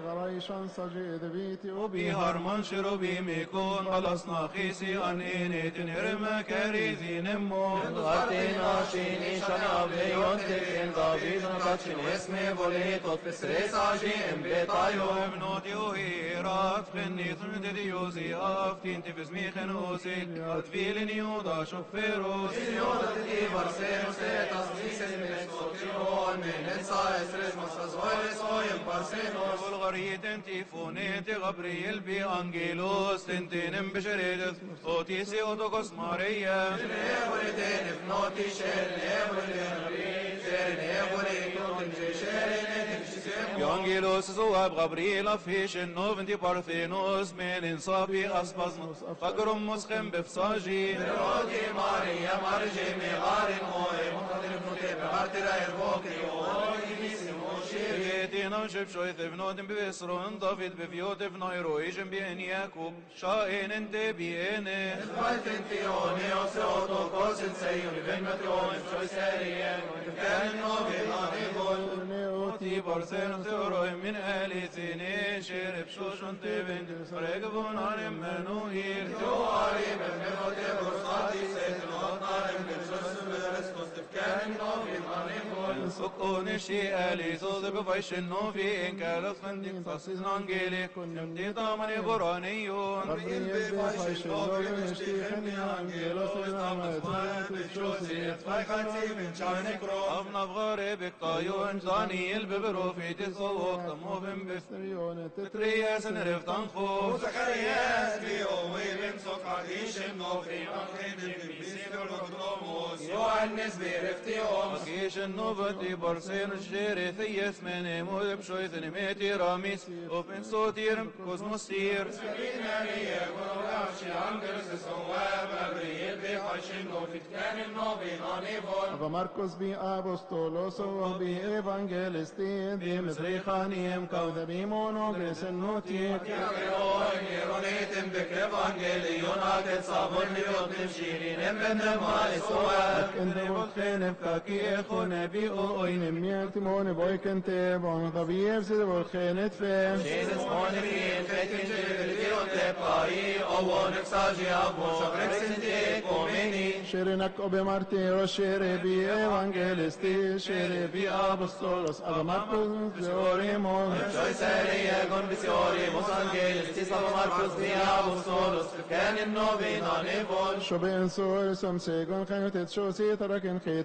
غرايشان سجيد بيتي بي هرمان شرو بي ميكون خلصنا خيسي أنيني تنرم كاريزي نمو Latina, šīnī, šanā, vējot, tekin, David, nakačin, esmē, volītot, pēc reisāžī, embētājo. ابنوتي وهيرات خني ثمت ديوزي أفتين تفز ميخن أوسي أتفيلن يوضا شفيروس Signora, ti varsenos, etas, vises, mestotiron, menensa, estres, masas, oiles, oiem, parsenos. والغريت انتي فونيتي غبريل بي انجيلوس تنتينم بشريدث اوتيسي اوتوكوس ماريا share, nevoli ten, share, nevoli, not, share, nevoli, يانجيلوس زواب غبريل فيش النوف انتي بارثينوس من انصابي اسبازنوس فقرم مسخم بفصاجي Rodi Maria, Marge, Megarin, Moe, Mohadir, Note, Begartira, Ervoki, Oinissimo, Shiri, يتينا وشب شوي ثفنوت ببسرون ضافيد بفيوت فنايرو يجن بين ياكوب شائن انت بينه Valtentione, Oseoto, Kosen, Seion, Venmatrione, Choi Serie, Canno, Venanivol, تي برسين ثورو من آل سنين شرب شوشن تبن رقبون عن منوهير Borsati, Setin, Otnarim, Benshos, Berestos, Canno, Venanivol, سقون شي آلي صوت بفيش النوفي. إن كالت فندق فصيص نانجيلي. نمتي طامن برانيون غبريل بخيش اللوغن اشتيخني انجيلوس الامتات الشوسيت أفنا بغاري بقايون. زاني الببرو في تسوق. تموفن بس. ستريون ترياس نرفتن خوف Zacharias, Biowe, Ben Sokratis, Novi, Anhenim, Bisifer, Logdomos, Johannes, Bereftios, كيش النوبتي برسين الشيري ثيث من يمود بشوي ثنميتي راميس وبن صوتير كوزموسير Maria, Goravshi, Angels, Soab, Gabriel, Bechashin, Novit, Canin, Novi, Anivol, Ava Marcos bi apostolos o bi evangelisti bi mizrichanim kauda bi monogres ennotit Yageroy, Yeronitim, Bekevangelion, Atet, Savon, Nivyotim, Shirin, Embenem, Alisoab, Ende volkene fkaki echo nebi o oinem miertimone boikente bon da bi evzid volkene tfem Jesus, Monifin, Fetin, Jilviote, Pai, Ovon, Exagi, Abo, Sabrexinte, Comeni, Shirinak obe marti o shere bi evangelisti shere bi apostolos Ava Marcos bi orimon Joy Serie, Gondisiori, Mos Angelis, Tisava Marcus, Via Apostolos, Canin, Novi, Nanivol, Shoben sur som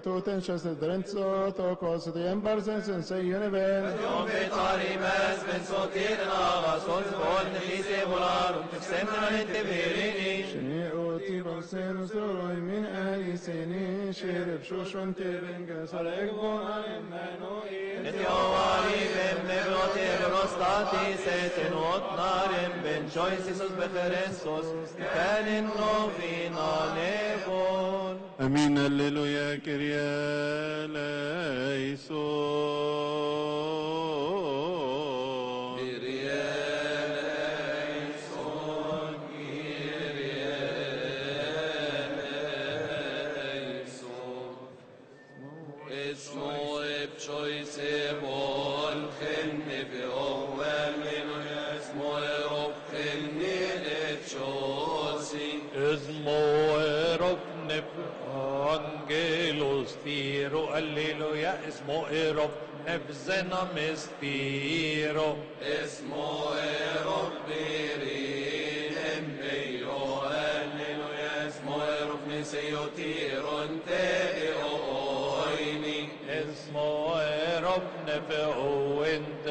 segon khanutet shosi tarakin khitoten shas drentso to kos de embarsen sen se univen Yom Betari, Mes, Ben Sotir, Nava, Sol, Vol, Nefise, Volarum, Tifsemna, Nitevirini, شني أوتي بغسين سروي من أهل سنين شرب شوشون تبن قصر إقبون عن منوئين Etiovali, Ben Mevote, Rostati, Seten, Otnarim, Ben Choisis, Becherensos, Canin, Novi, Nanivol, امين هللويا كريا ليسون اسمه إيروب نفسنا مستيرو اسمه إيروب بيرين إمبيو هللويا اسمه إيروب نسيو تيرون تيروني اسمه إيروب نفعو انت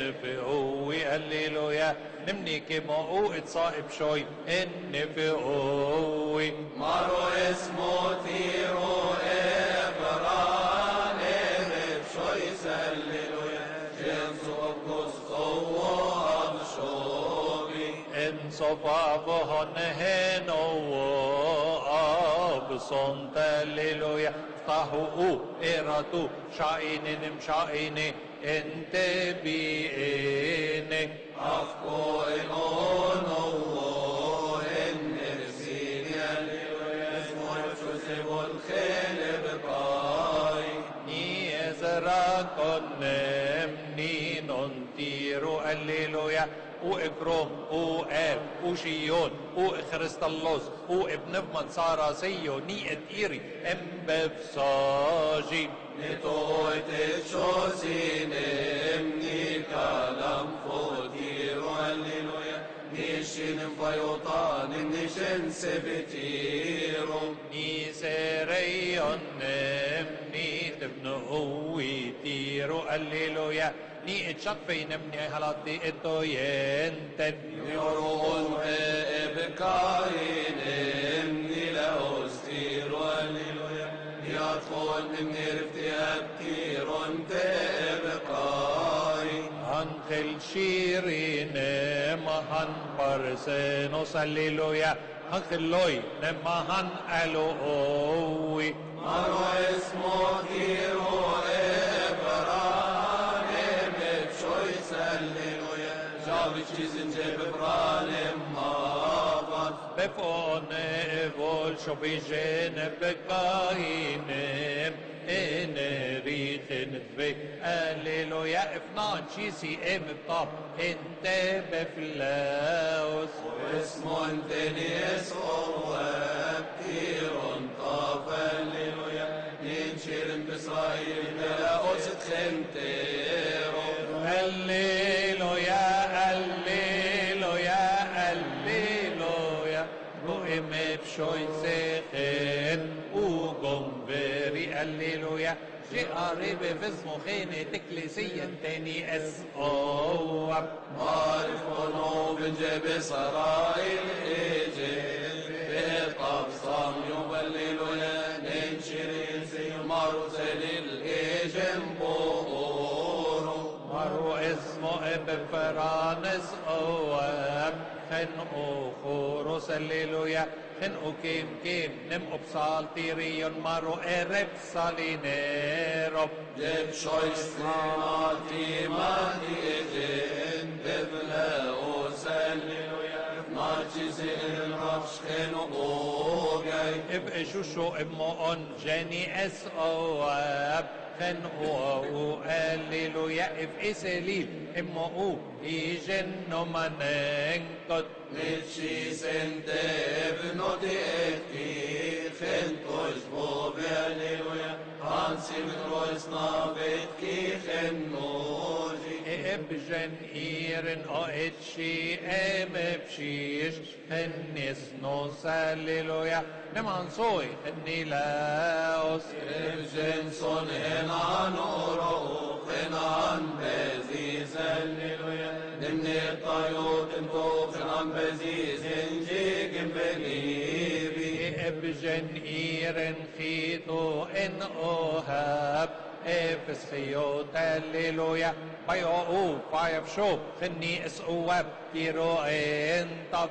نفعو هللويا. نمني كما قوت صائب شوي ان نفعوي مارو اسمه تيرو إبران صفافهن هنو ابصن هللويا افتحوا ايراتو شاين مشاين انت بينك أفكو إلون الله إن رسيني هللويا اسمه يشوسف الخيل بقاي Ni non tiru alleluja أو ابروم أو آب أو شيون أو خريستالوس أو ابن ابن سارا سيو ني اتيري ام بف ساجي. نتوي تشوسي نم ني كلام فوتي والليلويا نيشن فيوطان نيشن سبتيرو. ني سريون نم ابن هوي تيرو الليلو ني اتشق في نمني هلاتي اتو ينتن يورون ابكا ينمني لأوس تيرو الليلو يا يطفون من ارفتي ابكي رنت ابكا هنخل شيرين مهن برسنو صليلو يا hak Eloi ne mahan Eloi mano esmo tiro ebrane me choy salleluya javi chizin jebe brane mavan befone evol shobijene bekainem En Richen Ve Alleluia Ifnan Chisi Em Top Inte Beflaus اسمه انتنيس هو كتير طاف هللويا ننشر بإسرائيل بلا أسد خنتيرو Alleluia, Alleluia, Alleluia. Goim b'shoy sechel Alleluia. شعري بفزمو خينة كليسية تاني اس أو. عارف قلوب جيب إسرائيل إيجي. بطب صام يبلل يا ننشر سيمار سليل إيجن بورو مرو اسمه إب فرانس أو خن أو سللويا خن أو كيم كيم نم ابصال تيريون مرو ارب سالينيرو جيب شويس ناتي ما إيجن ببلا وسلل يا ناتي سيل رفشخن أوغاي اب شوشو امو جاني اس أو كان هو وقال لي له يقف ام أو اما هو يجن وما ننقض نتشي سنت ابنو دي أختي خنتو جبو بيالي ويا. ان من روز نابت كي خنو جي إب جنير أو اتشي إم بشيش هنس نو سالي اتشي ام بشيش النس نوس هللويا نمان صوي اني لاوس Evjen son enan oro Enan beziz alleluia Demne tayot ento Enan beziz Enjigim belibi اب جن ايرن خيتو ان اوهاب افس خيوت هللويا بايو أو فايف شو خني اس اواب كيرو ان طب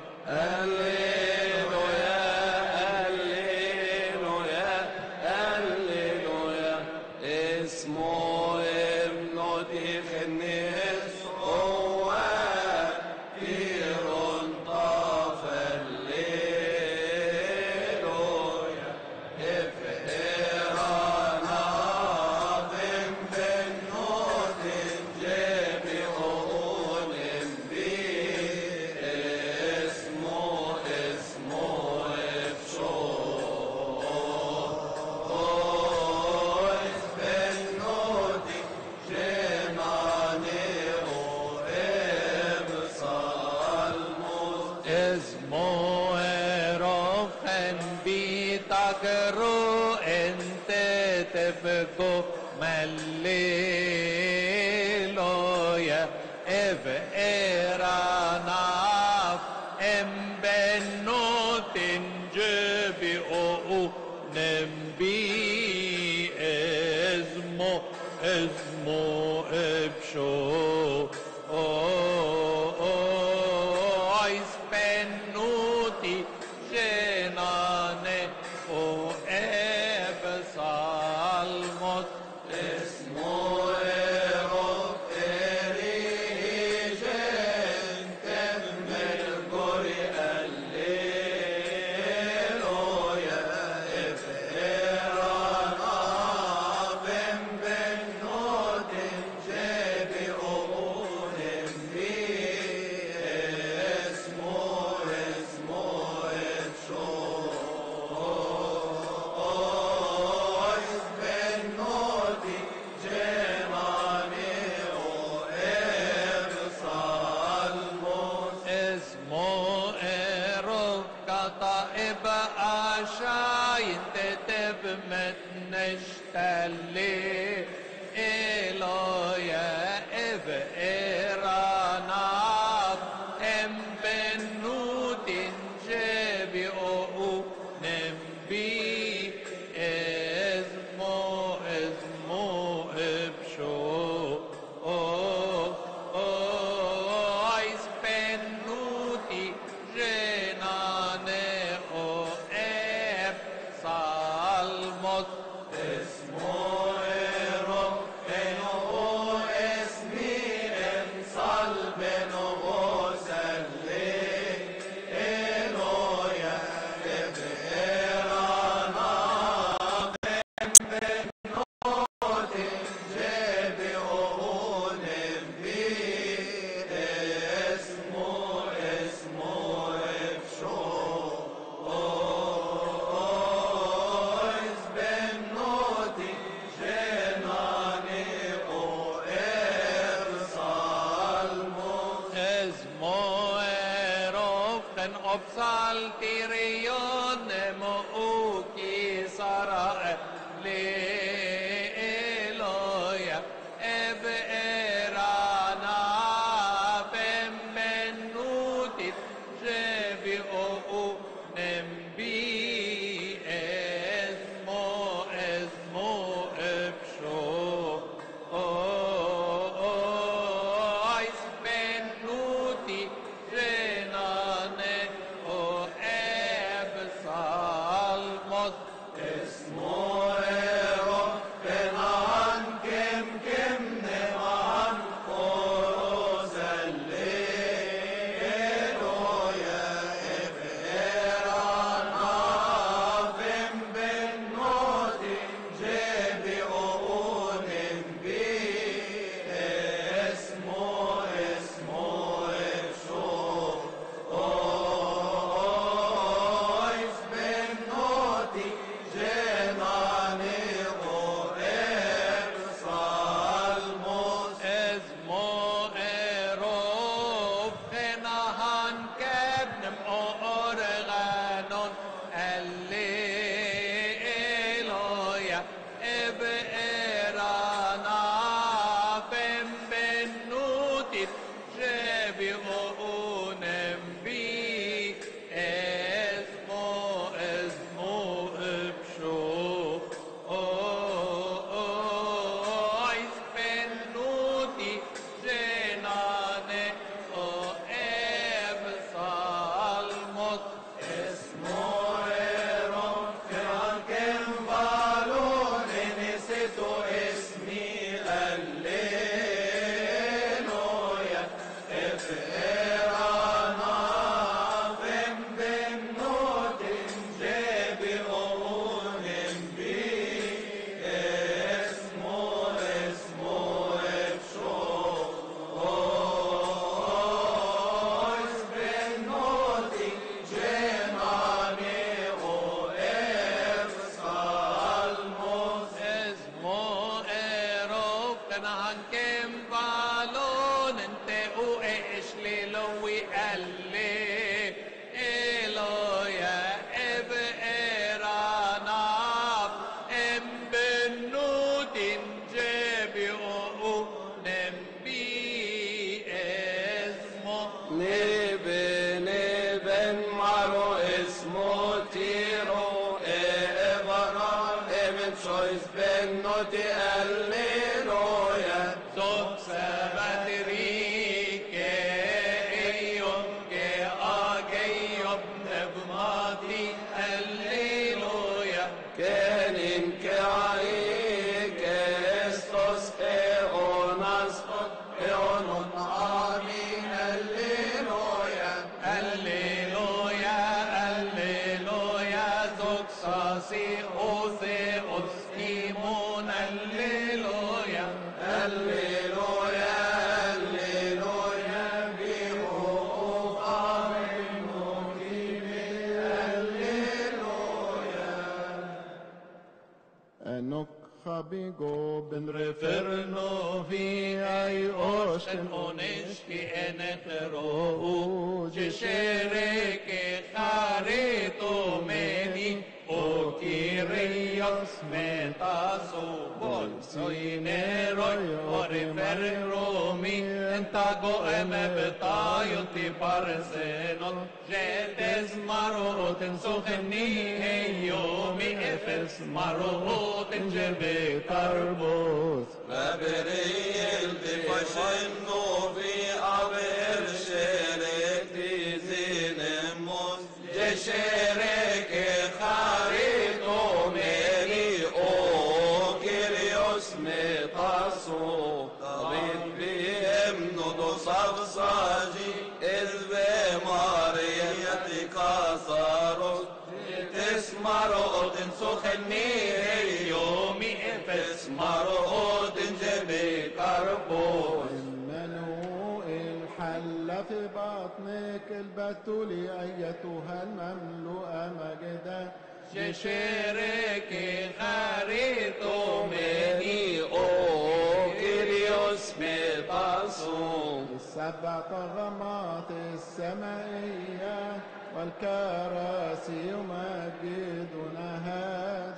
بطنك البتولي أيتها المملوءة مجدا جشرك خاريتو مني أو كيريوس ميتاسو السبع طغمات السمائية والكراسي يمجدونها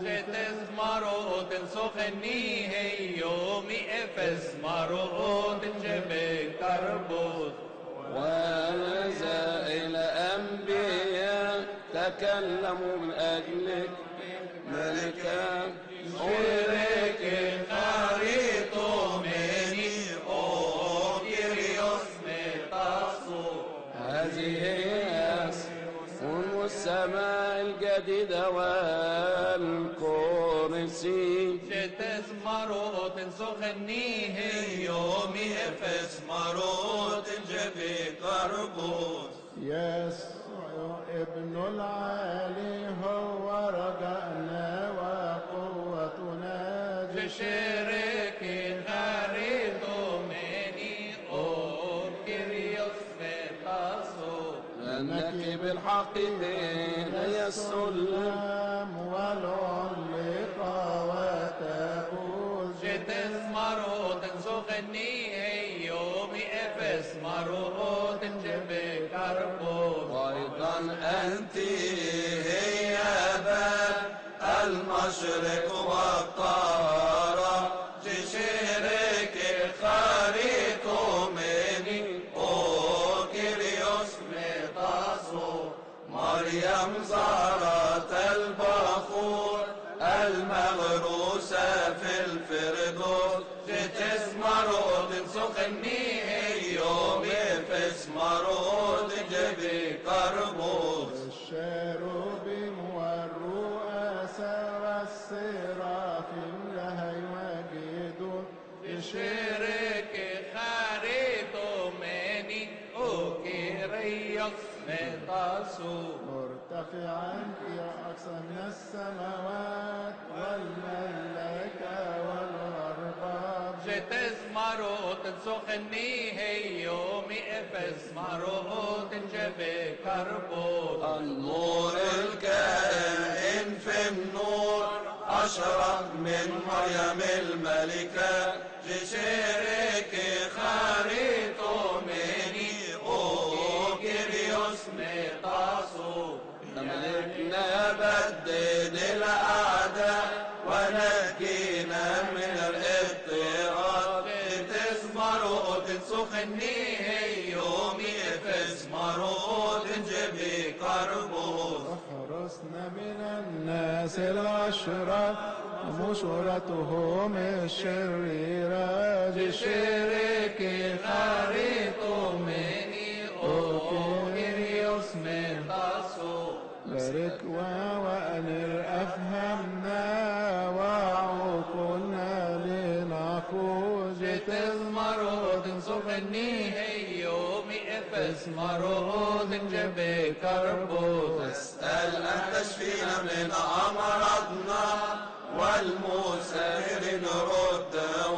جتز مرؤوت سخني يومي افس مرؤوت جبي كربوس ونزائل أنبياء تكلموا من أجلك ملكا شرك خاريتو مني. أو كيريوس ميتاسو هذه هي أسفل السماء الجديدة والكرسي. جتز مرؤوت سخني يومي افس مرؤوت جبي كربوس يسوع ابن العالي هو رجعنا وقوتنا جشرك خاريتو مني أو كيريوس ميتاسو لأنك بالحق هي السلم أنت هي باب المشرق كربوس الشاروبيم والرؤساء والسرافيم لها يمجدون جشرك خاريتو مني أو كيريوس ميتاسو مرتفعا يا أقصى من السماوات والملائكة مروت سخني يومي افس مروت جبي كربوس النور الكائن في النور أشرق من مريم الملكة لشرك خريطو مني أو كيريوس ميتاسو ملكنا بدد الأعداء من الناس الأشرار ومشورتهم الشريرة شرك خريطو مني. أو كيريوس ميتاسو بارك وأنر أفهمنا وعقولنا تزمرود صغني هيومي افس مرود جبي كربوس اسأل أن تشفينا من أمراضنا والمسافر نرده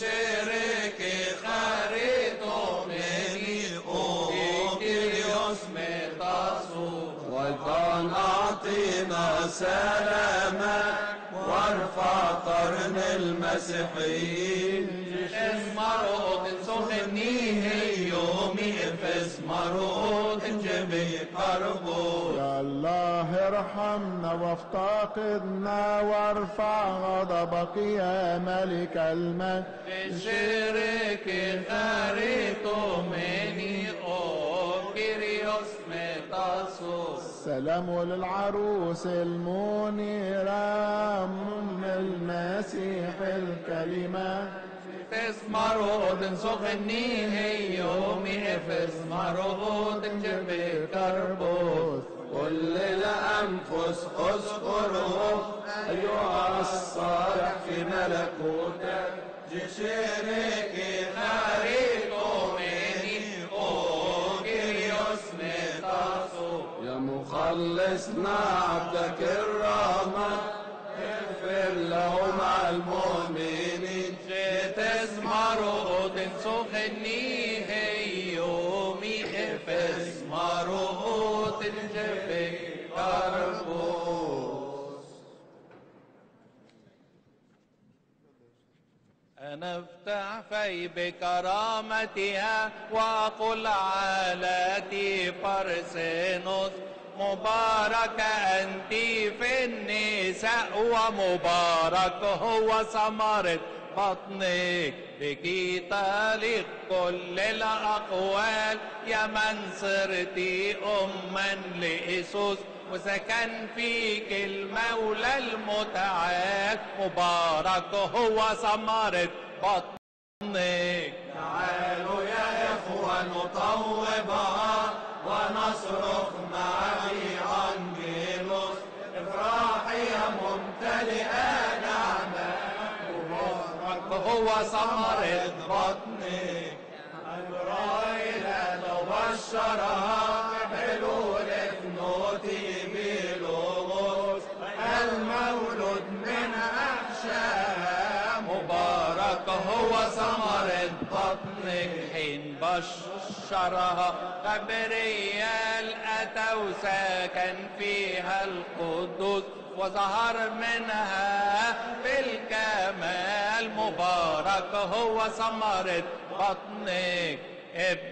شرك خريطو مني أو كيريوس ميتاسو والآن أعطينا سلاما وارفع قرن المسيحيين. مرود سخني مرود جبي كربوس يا الله ارحمنا وافتقدنا وارفع غضبك يا ملك المجد. شرك خريطو مني أو كيريوس ميتاسو سلام للعروس المنيرة أم المسيح الكلمة. مرود سخني هيومي افس مرود جبي كربوس كل الأنفس اذكرهم أيها الصالح في ملكوتك جشرك خريطو مني أو كيريوس ميتاسو يا مخلصنا عبدك الرحمن اغفر لهم المؤمنين. أنا افتح في بكرامتها وأقول على فرسينوس مبارك أنت في النساء ومبارك هو ثمرة بطنك بك تليق كل الأقوال. يا من صرت أما لإسوس. وسكن فيك المولى المتعال. مبارك هو ثمرة بطنك. تعالوا يا إخوة نطوبها ونصرخ مع أنجيلوس يا ممتلئة نعمة. مبارك هو ثمرة بطنك بشرها غبريال أتى وسكن فيها القدوس وظهر منها بالكمال مبارك هو ثمرة بطنك ابنك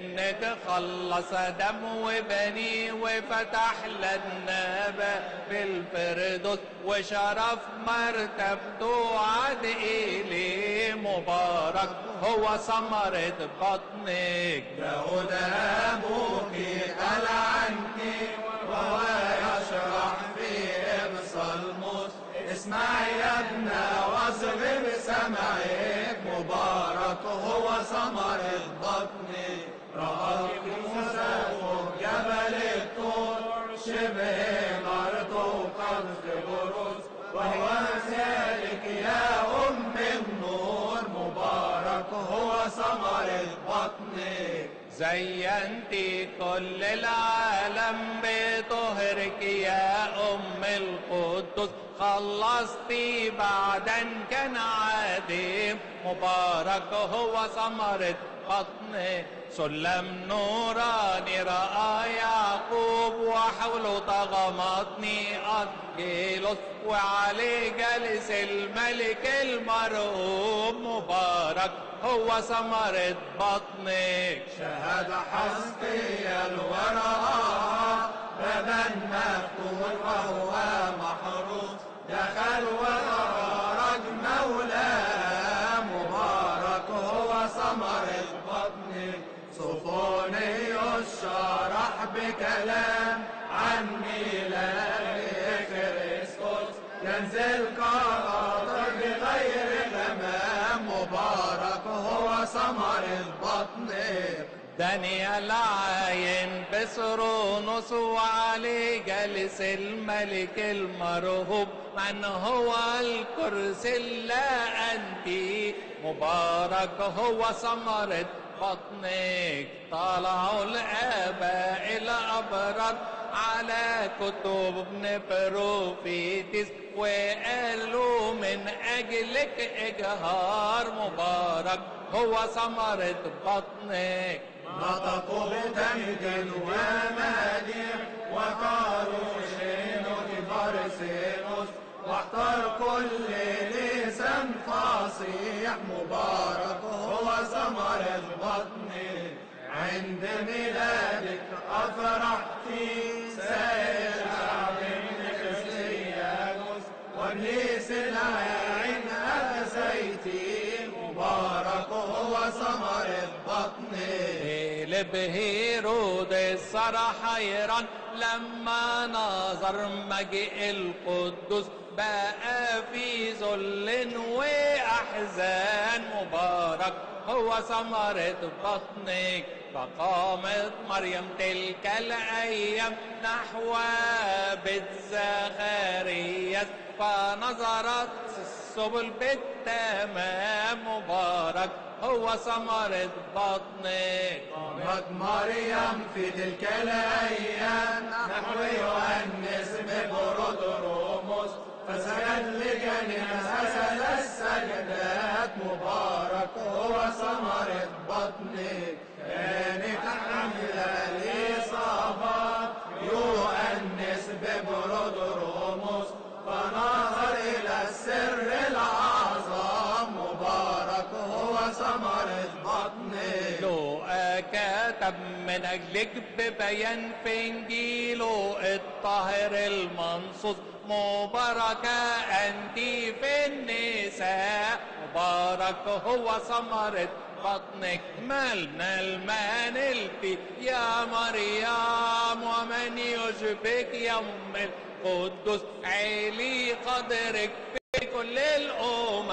خلص دم وبني وفتح لنا باب الفردوس وشرف مرتبته عاد إليه مبارك. هو ثمرة بطنك. داود أبوك قال عنك وهو يشرح في بصلموس اسمع يا ابن واصغ بسمعك مبارك. هو ثمرة رأت موسى جبل الطور شبه مرته قد بروس وهو سالك يا أم النور مبارك هو ثمرة بطنك زينتي كل العالم بطهرك يا أم القدس خلصتي بعدا كان عادم مبارك هو ثمرة بطن. سلم نوراني رأى يعقوب وحوله طغمتني أنجيلوس وعليه جالس الملك المرهوب مبارك هو ثمرة بطنك شهد حسقيا ورآها بابا مفتوح وهو محروس دخل وخرج مولاه مبارك هو ثمرة بطنه صفوني الشرح بكلام عن ميلاد كريستوس. ينزل كراطر بغير غمام مبارك هو ثمر البطن. دانيال عاين بسرونس وعليه جالس الملك المرهوب. من هو الكرسي لا أنت؟ مبارك هو ثمرة بطنك. طلعوا الآباء الأبرار على كتب ابن بروفيتس. وقالوا من أجلك إجهار. مبارك هو ثمرة بطنك. نطقوا بتمجد ومديح وقالوا شينوك فارسينوس واحتر كل لسان فصيح مبارك هو ثمرة بطني عند ميلادك أفرح في سائر شعب كريستيانوس وابليس العين أتسيتي مبارك هو ثمرة بطني قلب هيرود صار حيران لما نظر مجيء القدس بقى في ذل وأحزان مبارك. هو ثمرة بطنك فقامت مريم تلك الأيام نحو بيت زخارياس فنظرت السبل بالتمام مبارك. هو ثمرة بطنك قامت مريم في تلك الأيام. نحو يؤنس ببرودروموس فسجد لجنينها ثلاث سجدات مبارك. هو ثمرة بطنك كانت حملة لإصابات يؤنس ببرودروموس فنظر كتب من أجلك ببيان في إنجيله الطاهر المنصوص مباركة أنت في النساء. مبارك هو ثمرة بطنك مالنا المان الفي. يا مريم ومن يشبك يا أم القدس عيلي قدرك في كل الأمم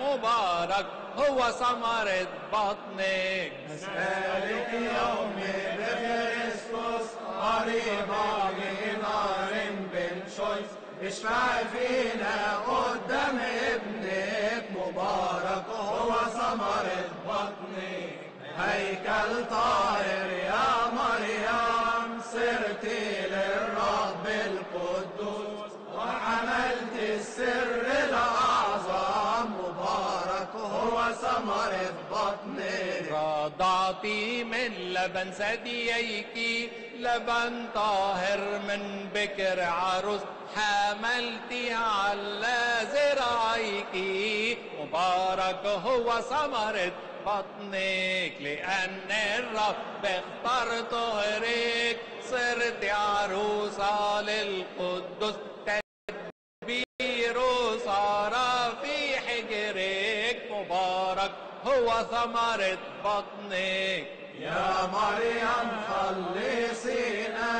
مبارك هو ثمرة بطنك ذلك يوم بكريستوس قريبا من نار بن شويس اشفع فينا قدام ابنك مبارك هو ثمرة بطنك هيكل طاهر يا مريم هو ثمرة بطنك رضعتي من لبن ثدييك لبن طاهر من بكر عروس. حملتي على ذراعيك مبارك هو ثمرة بطنك لأن الرب اختار طهرك. صرت عروسة للقدس ثمرة بطنك. يا مريم خلصينا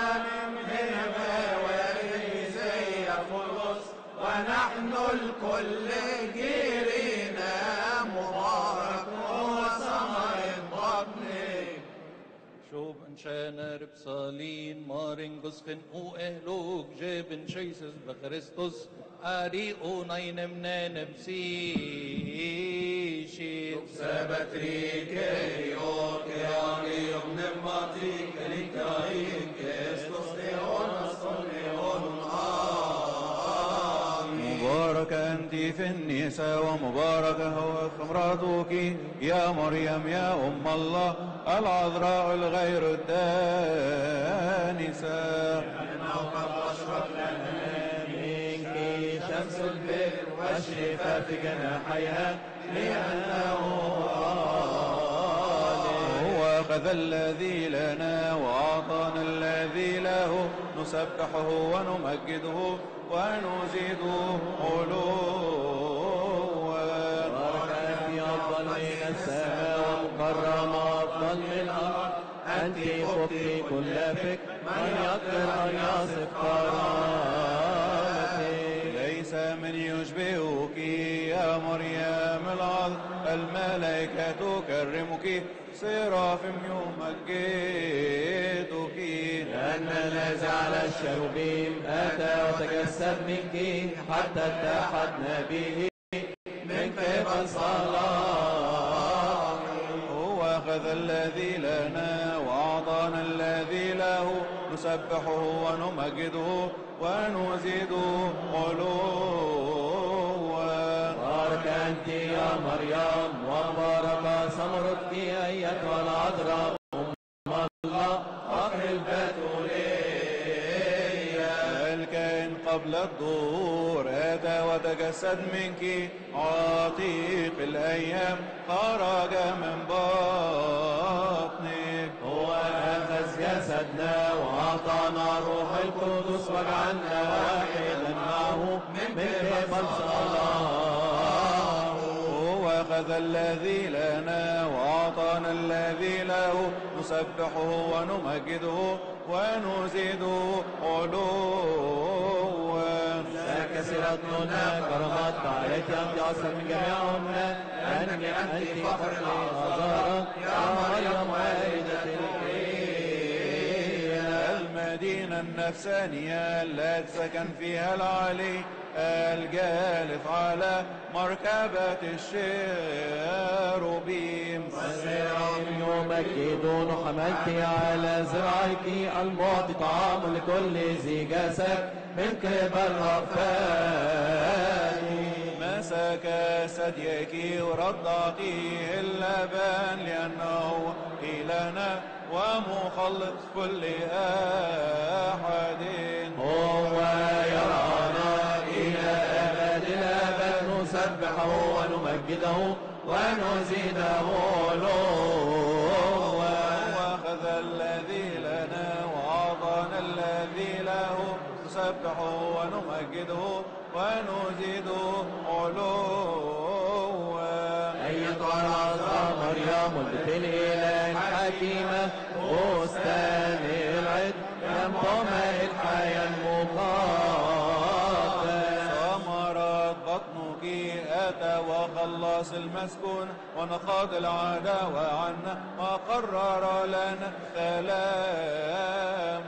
من بوابه زي فلوس ونحن الكل جيرينا مبارك هو ثمرة بطنك شوب انشانر بصالين مارن أو أهلوك جيبن شيسس بخريستوس اري أو نين منان بسيشي سبتريك يوك ياني ابن ماتيك لكاين كيستوس ليون ليون آمين مبارك أنت في النساء ومبارك هو ثمرتك يا مريم يا أم الله العذراء الغير الدانسة وقد أشرق لنا منك شمس البر والشفاء في جناحيها لأنه هو أخذ الذي لنا وأعطانا الذي له. نسبحه ونمجده ونزيده علوا بارك في أفضل من السماء ومكرم أفضل من الأرض أنت فكي كل فك. من يقدر أن يصف كرامتك ليس من يشبهك يا مريم العظ الملائكة تكرمك. سرافم يمجدك. لأن الذي على الشروبيم أتى وتجسد منك حتى اتحدنا به من قبل صلاح هو أخذ الذي لنا وأعطانا الذي له. نسبحه ونمجده ونزيده علوا مريم وبارك ثمرتك أيتها العذراء. أم الله فخر البتولية الكائن قبل الظهور أتى وتجسد منك. عتيق الأيام خرج من بطنك. هو أخذ جسدنا وأعطانا روح القدس وجعلنا واحدا معه من صلاح هو أخذ الذي لنا وأعطانا الذي له نسبحه ونمجده ونزيده علوا. كثيرة لنا كرامات عليك أنت أصلا من جميعهن أنك أنت فخر العذارى يا مريم النفسانية التي سكن فيها العلي الجالس على مركبة الشيروبيم والزرع يمجدون حملت على زرعك المعطي طعام لكل ذي جسد من قبل رفاني مسك ثديك ورضعتيه اللبن لأنه إلهنا ومخلص كل أحد. هو يرانا إلى أبد الأبد نسبحه ونمجده ونزيده علوا وأخذ الذي لنا وأعطانا الذي له نسبحه ونمجده ونزيده علوا أيتها العذراء مريم الحكيمة بستان العد ينبع الحياة المقدس ثمرت بطنك أتى وخلص المسكون ونقض العداوة عنا وقرر لنا سلام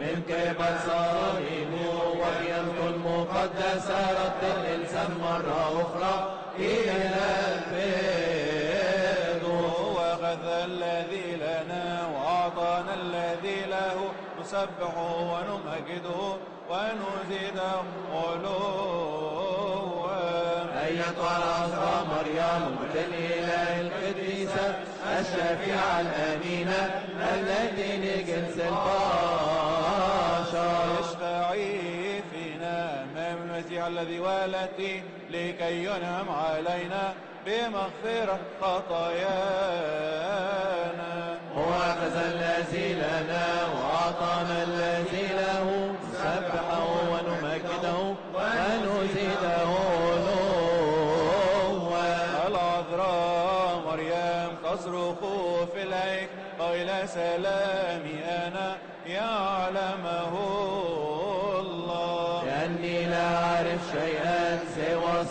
من قبل صليب وقيمته المقدسة رد الإنسان مرة أخرى إلى الفيض نسبحه ونمجده ونزيده علوا أيتها العذراء مريم الإله القديسة الشفيعة الأمينة التي لجنس البشر. اشفعي فينا أمام المسيح الذي ولدت لكي ينعم علينا. بمغفرة خطايانا. هو أخذ الذي لنا وأعطانا الذي له. نسبحه ونمجده ونزيده علوا العذراء مريم تصرخ في العيك قيل سلامي أنا يعلمه.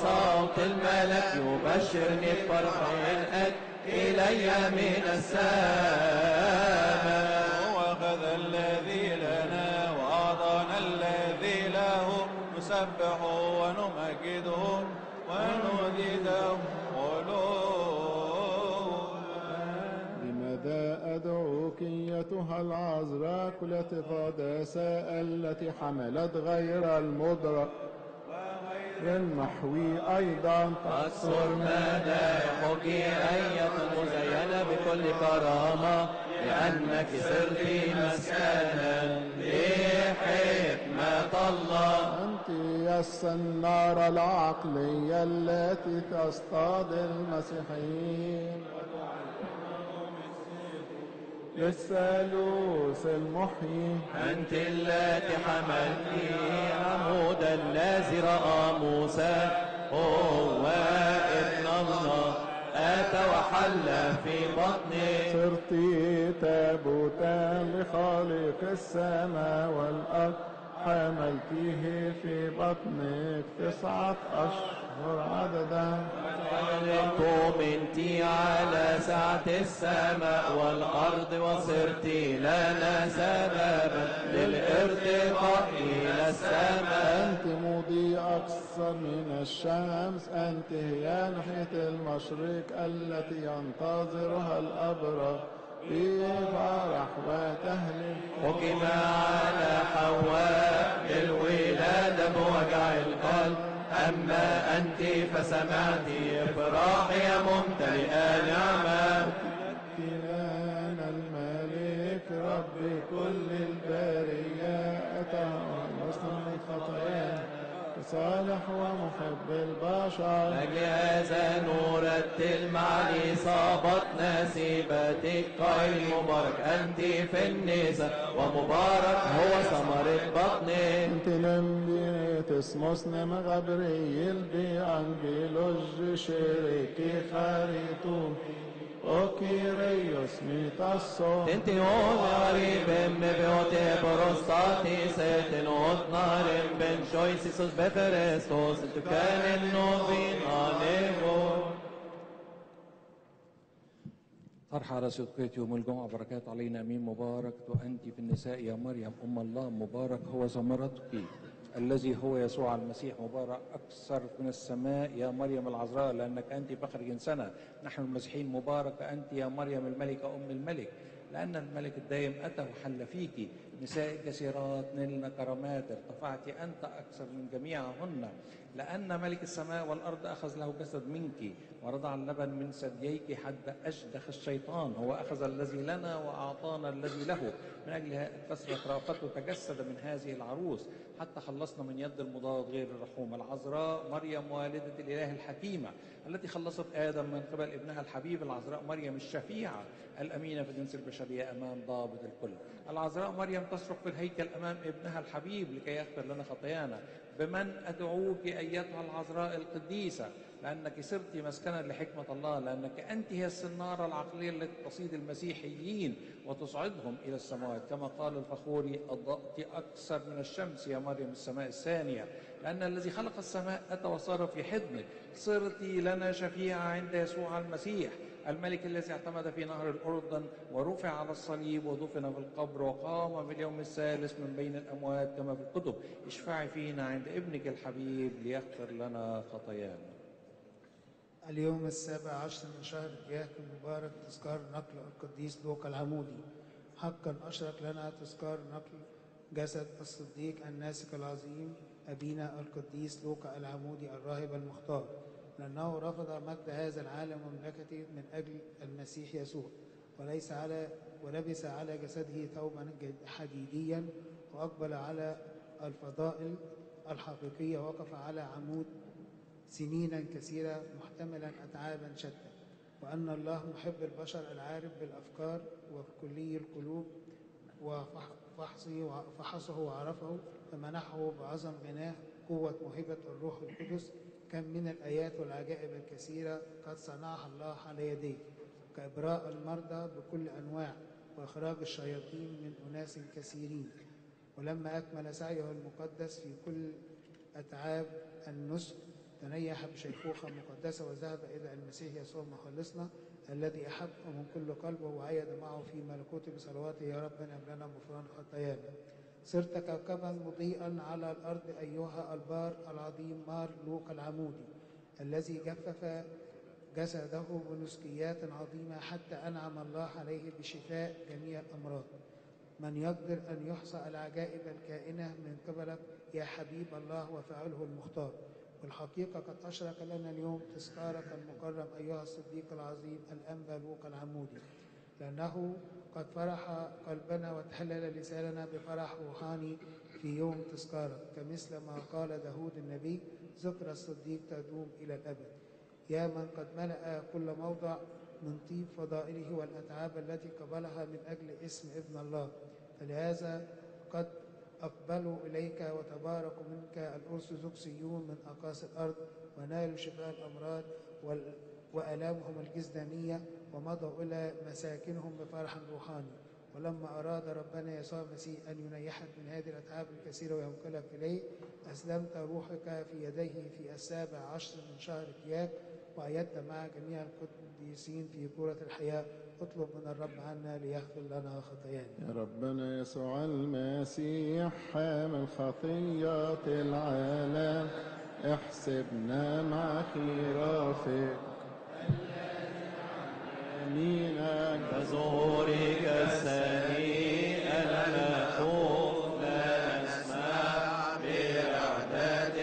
صوت الملك يبشرني بفرح الأد إلي من السماء. وأخذ الذي لنا وأعطانا الذي له. نسبحه ونمجده ونزيده لماذا أدعوك أيتها العذراء كل قداسة التي حملت غير المدرك؟ المحوي أيضا أكثر مدائحك أية مزينة بكل كرامة لأنك صرت مسكنا لحكمة الله. أنت يا السنارة العقلية التي تصطاد المسيحيين. للثالوث المحيي. أنت التي حملت عمود الذي رأى موسى. هو ابن الله أتى وحل في بطني. صرت تابوتا لخالق السماء والأرض. حملتيه في بطنك تسعة أشهر عددا. طمنتي على سعة السماء والأرض وصرت لنا سببا للارتقاء إلى السماء. أنت مضيء أكثر من الشمس أنت هي ناحية المشرق التي ينتظرها الأبرار بفرح وتهليل حكم على حواء بالولادة بوجع القلب أما أنت فسمعت إفراح يا ممتلئة نعمة صالح ومحب البشر. هذا نرتل مع إصابة نسيبتك قيل مبارك أنت في النساء ومبارك هو ثمرة بطنك أنت نمبيت اسموس نم غبريل بي انجيلوج شريكي خاريتون اوكيريوس ميتاسو انت هون غريب ببيوت بروستاتي سيتن نار بن شويسيسوس بفرستوس انت كان النوبين عليهم فرحة على صدقية يوم الجمعة بركات علينا أمين مبارك وأنت في النساء يا مريم أم الله مبارك هو ثمرتك الذي هو يسوع المسيح مبارك أكثر من السماء. يا مريم العذراء لأنك أنت فخر جنسنا. نحن المسيحيين مبارك أنت يا مريم الملكة أم الملك. لأن الملك الدائم أتى وحل فيك. نساء كثيرات نلن كرامات ارتفعت أنت أكثر من جميعهن لأن ملك السماء والأرض أخذ له جسد منك ورضع اللبن من ثدييك حتى أشدخ الشيطان هو أخذ الذي لنا وأعطانا الذي له. من أجل كثرة رافته تجسد من هذه العروس. حتى خلصنا من يد المضاد غير الرحوم العذراء مريم والدة الإله الحكيمة التي خلصت آدم من قبل ابنها الحبيب العذراء مريم الشفيعة الأمينة في جنس البشرية أمام ضابط الكل. العذراء مريم تصرخ في الهيكل أمام ابنها الحبيب لكي يغفر لنا خطايانا. بمن أدعوك أيتها العذراء القديسة؟ لأنك صرت مسكنا لحكمة الله لأنك أنت هي السنارة العقلية التي تصيد المسيحيين وتصعدهم إلى السماوات. كما قال الفخوري أضأت أكثر من الشمس يا مريم السماء الثانية. لأن الذي خلق السماء أتى وصار في حضنك صرت لنا شفيعة عند يسوع المسيح. الملك الذي اعتمد في نهر الأردن ورفع على الصليب ودفن في القبر وقام في اليوم الثالث من بين الأموات كما في الكتب. اشفعي فينا عند ابنك الحبيب ليغفر لنا خطايانا. اليوم السابع عشر من شهر جاك المبارك تذكار نقل القديس لوقا العمودي. حقا أشرك لنا تذكار نقل جسد الصديق الناسك العظيم أبينا القديس لوقا العمودي الراهب المختار. لأنه رفض مجد هذا العالم ومملكته من أجل المسيح يسوع وليس على ولبس على جسده ثوبا حديديا وأقبل على الفضائل الحقيقية وقف على عمود سنينا كثيرة محتملا أتعابا شتى. وأن الله محب البشر العارف بالأفكار وكلي القلوب وفحصه فحصه وعرفه فمنحه بعظم غناه قوة موهبة الروح القدس كم من الآيات والعجائب الكثيرة قد صنعها الله على يديه كإبراء المرضى بكل أنواع وإخراج الشياطين من أناس كثيرين. ولما أكمل سعيه المقدس في كل أتعاب النسك تنيح بشيخوخة مقدسة وذهب إلى المسيح يسوع مخلصنا الذي أحب من كل قلبه وعيد معه في ملكوته بصلواته يا رب هب لنا غفران خطايانا. صرت كوكبا مضيئا على الأرض أيها البار العظيم مار لوق العمودي الذي جفف جسده بنسكيات عظيمة حتى أنعم الله عليه بشفاء جميع الأمراض. من يقدر أن يحصى العجائب الكائنة من قبلك يا حبيب الله وفعله المختار. والحقيقة قد أشرك لنا اليوم تذكارك المكرم أيها الصديق العظيم الأنبا لوقا العمودي. لأنه قد فرح قلبنا وتحلل لساننا بفرح روحاني في يوم تذكارك كمثل ما قال داود النبي ذكر الصديق تدوم إلى الأبد. يا من قد ملأ كل موضع من طيب فضائله والأتعاب التي قبلها من أجل اسم ابن الله. فلهذا قد أقبلوا إليك وتباركوا منك الأرثوذكسيون من أقاصي الأرض ونالوا شفاء الأمراض وآلامهم الجسدانية ومضوا إلى مساكنهم بفرح روحاني. ولما أراد ربنا يسوع المسيح أن ينيحك من هذه الأتعاب الكثيرة وينقلك إليه أسلمت روحك في يديه في السابع عشر من شهر كياك وأيدت مع جميع القديسين في كرة الحياة. اطلب من الرب عنا ليغفر لنا خطايانا. يا ربنا يسوع المسيح حامل خطيات العالم. احسبنا مع خرافك يمينك كظهورك السميع المخوف لا نسمع بإعداد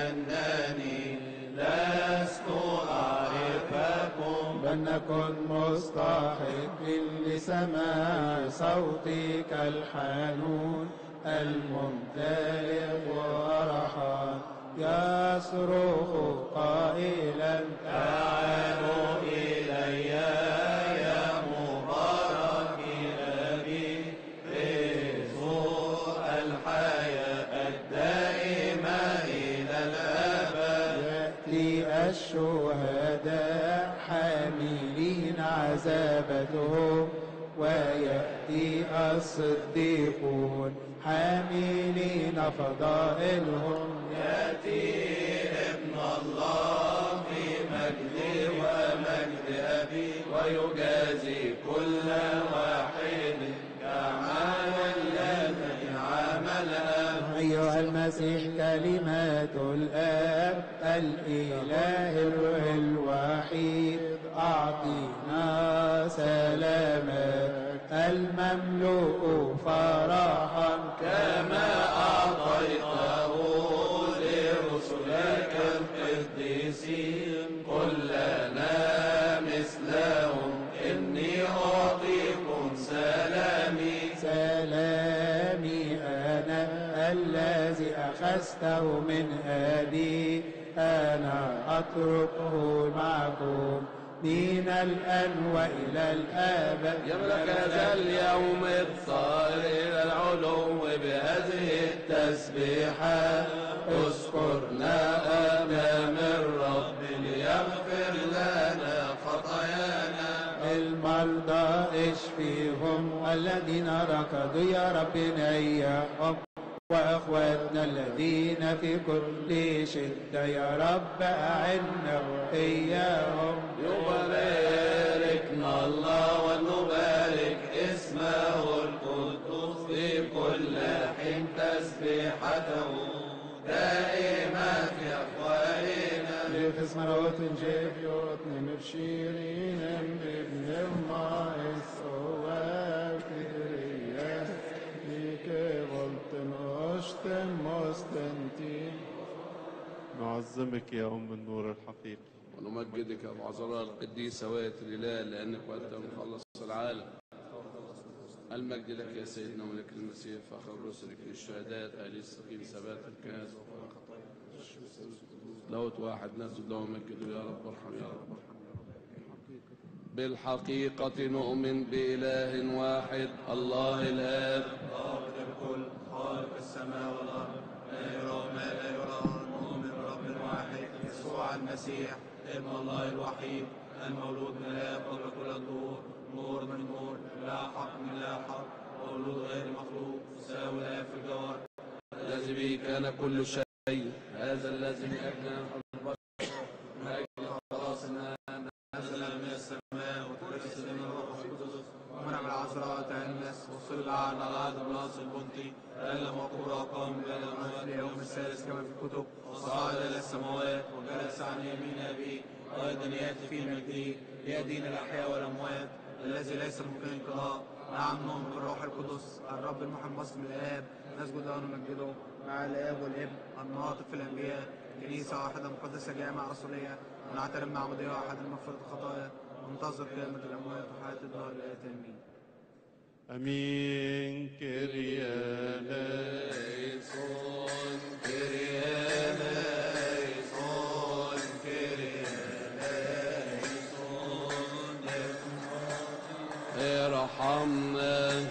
أنني لست أعرفكم بل نكن مستحقين لسماع صوتك الحنون الممتلئ فرحا يصرخ قائلا تعالوا ويأتي الصديقون حاملين فضائلهم. يأتي ابن الله في مجد ومجد أبي ويجازي كل واحد كعمل الذي عمله. أيها المسيح كلمات الآب الإله الوحيد. أعطينا سلامك المملوء فرحا كما أعطيته لرسلك القديسين. كلنا مثلهم إني أعطيكم سلامي. سلامي أنا الذي أخذته من أبي. أنا أتركه معكم. من الآن وإلى الآبد يملك هذا اليوم الطائر إلى العلو بهذه التسبيحة أذكرنا أمام الرب ليغفر لنا خطايانا. المرضى اشفيهم الذين ركضوا يا رب نيحهم وأخواتنا الذين في كل شدة يا رب أعنا إياهم يباركنا الله ونبارك اسمه القدوس في كل حين تسبيحته. دائما في أفواهنا. Lyfes maroten Jeviot Nimepshirinem Bibnirmais نعظمك يا أم النور الحقيقي. ونمجدك يا عذراء القديسة وآية الإله لأنك وأنت مخلص العالم. المجد لك يا سيدنا ملك المسيح فخر رسلك للشهداء أهل السقيم ثبات الكاس. لوت واحد نسجد له ومجده يا رب ارحم يا رب. ارحم بالحقيقة نؤمن بإله واحد الله الآب ضابط الكل خالق السماء والأرض لا يرى ما لا يرى. واحد يسوع المسيح ابن الله الوحيد المولود من الآب قبل كل الظهور نور من نور لا حق من لا حق مولود غير مخلوق يساوي الآب في الجوهر الذي به كان كل شيء هذا الذي من نزل من السماء من الروح ومنع من العذراء وصلب على العهد بلاس البنطي تألم وقبر وقام بين الأموات اليوم الثالث كما في الكتب. وصعد إلى السماوات وجلس عن يمين أبيه وأيضا يأتي في مجده ليدين الأحياء والأموات الذي ليس ممكن انقضاء نعم نؤمن بالروح القدس الرب المحب بصم الآب نسجد له ونمجده مع الآب والابن الناطق في الأنبياء كنيسة واحدة مقدسة جامعة رسولية ونعترف معمودية واحدة لمغفرة الخطايا وننتظر قيامة الأموات وحياة الدار الآتي آمين أمين كريانا ليسون كريانا ارحمنا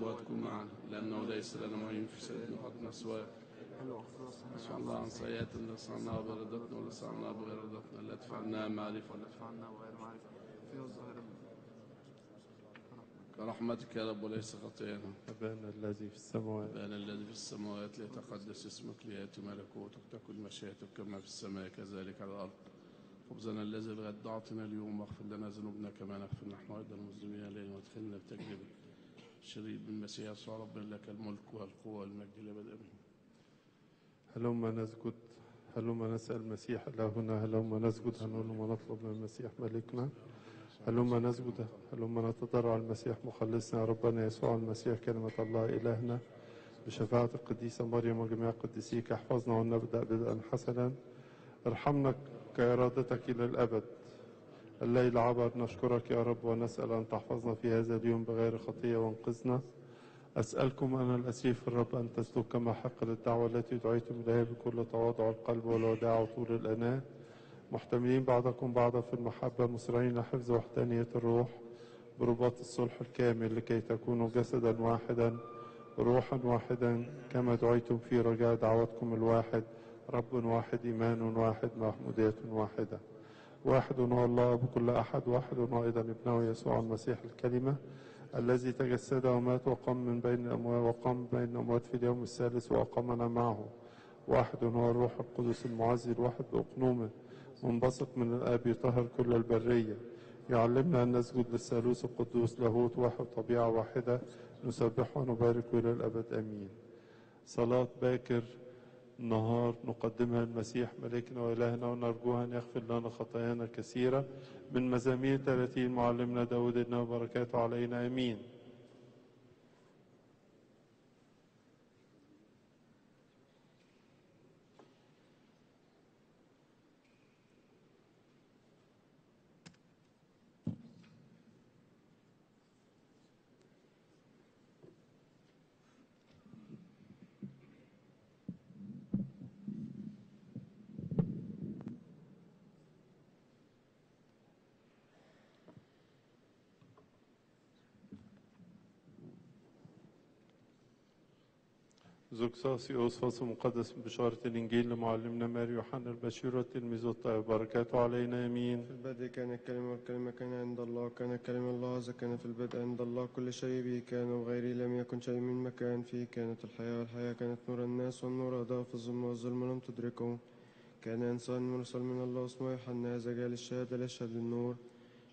كن معنا لأنه ليس لنا معين في سيدنا حقنا سواك. نسأل الله عن سيئات اللي صنعنا برضتنا ولا صنعنا بغير رضتنا لا تفعلنا معرفة ولا تفعلنا وغير معرفة في الظاهر كرحمتك يا رب وليس خطيئنا. أبانا الذي في السماوات. أبانا الذي في السماوات ليتقدس اسمك ليأتي ملكوتك تكن مشيئتك كما في السماء كذلك على الأرض. خبزنا الذي الغد أعطنا اليوم واغفر لنا ذنوبنا كما نغفر نحن أيضا المسلمين إلينا وادخلنا في الشرير بالمسيح يسوع ربنا لك الملك والقوة والمجد لأبد آمين هلما نسجد هلما نسأل المسيح إلهنا هلما نسجد هلما نطلب من المسيح ملكنا. هلما نسجد هلما نتضرع المسيح مخلصنا. ربنا يسوع المسيح كلمة الله إلهنا. بشفاعة القديسة مريم وجميع قديسيك احفظنا ونبدأ بدءا حسنا. ارحمنا كإرادتك إلى الأبد. الليل عبر نشكرك يا رب ونسأل أن تحفظنا في هذا اليوم بغير خطية وانقذنا. أسألكم أنا الأسير في الرب أن تسلك كما حق للدعوة التي دعيتم إليها بكل تواضع القلب والوداع وطول الأناة. محتملين بعضكم بعضا في المحبة مسرعين حفظ وحدانية الروح برباط الصلح الكامل لكي تكونوا جسدا واحدا روحا واحدا كما دعيتم في رجاء دعوتكم الواحد رب واحد إيمان واحد محمودية واحدة. واحد هو الله بكل أحد واحد هو أيضا ابنه يسوع المسيح الكلمة الذي تجسد ومات وقام من بين الأموات وقام بين الأموات في اليوم الثالث وأقامنا معه. واحد هو الروح القدس المعزي الواحد بأقنومه منبثق من الآب يطهر كل البرية. يعلمنا أن نسجد للثالوث القدوس لاهوت واحد طبيعة واحدة نسبحه ونبارك إلى الأبد. آمين. صلاة باكر نهار نقدمها المسيح ملكنا وإلهنا ونرجوها أن يغفر لنا خطايانا كثيرة من مزامير 30 معلمنا داود إنه بركاته علينا. آمين. زوكساسيوس فصل مقدس من بشارة الإنجيل لمعلمنا ماري يوحنا البشير والتلميذ الطيب بركاته علينا آمين في البدء كان الكلمة والكلمة كان عند الله. كان كلمة الله كان في البدء عند الله. كل شيء به كان وغيره لم يكن شيء من مكان فيه كانت الحياة والحياة كانت نور الناس والنور أضاء في الظلم والظلم لم تدركه كان إنسان مرسل من الله اسمه يوحنا إذا جاء للشهادة ليشهد للنور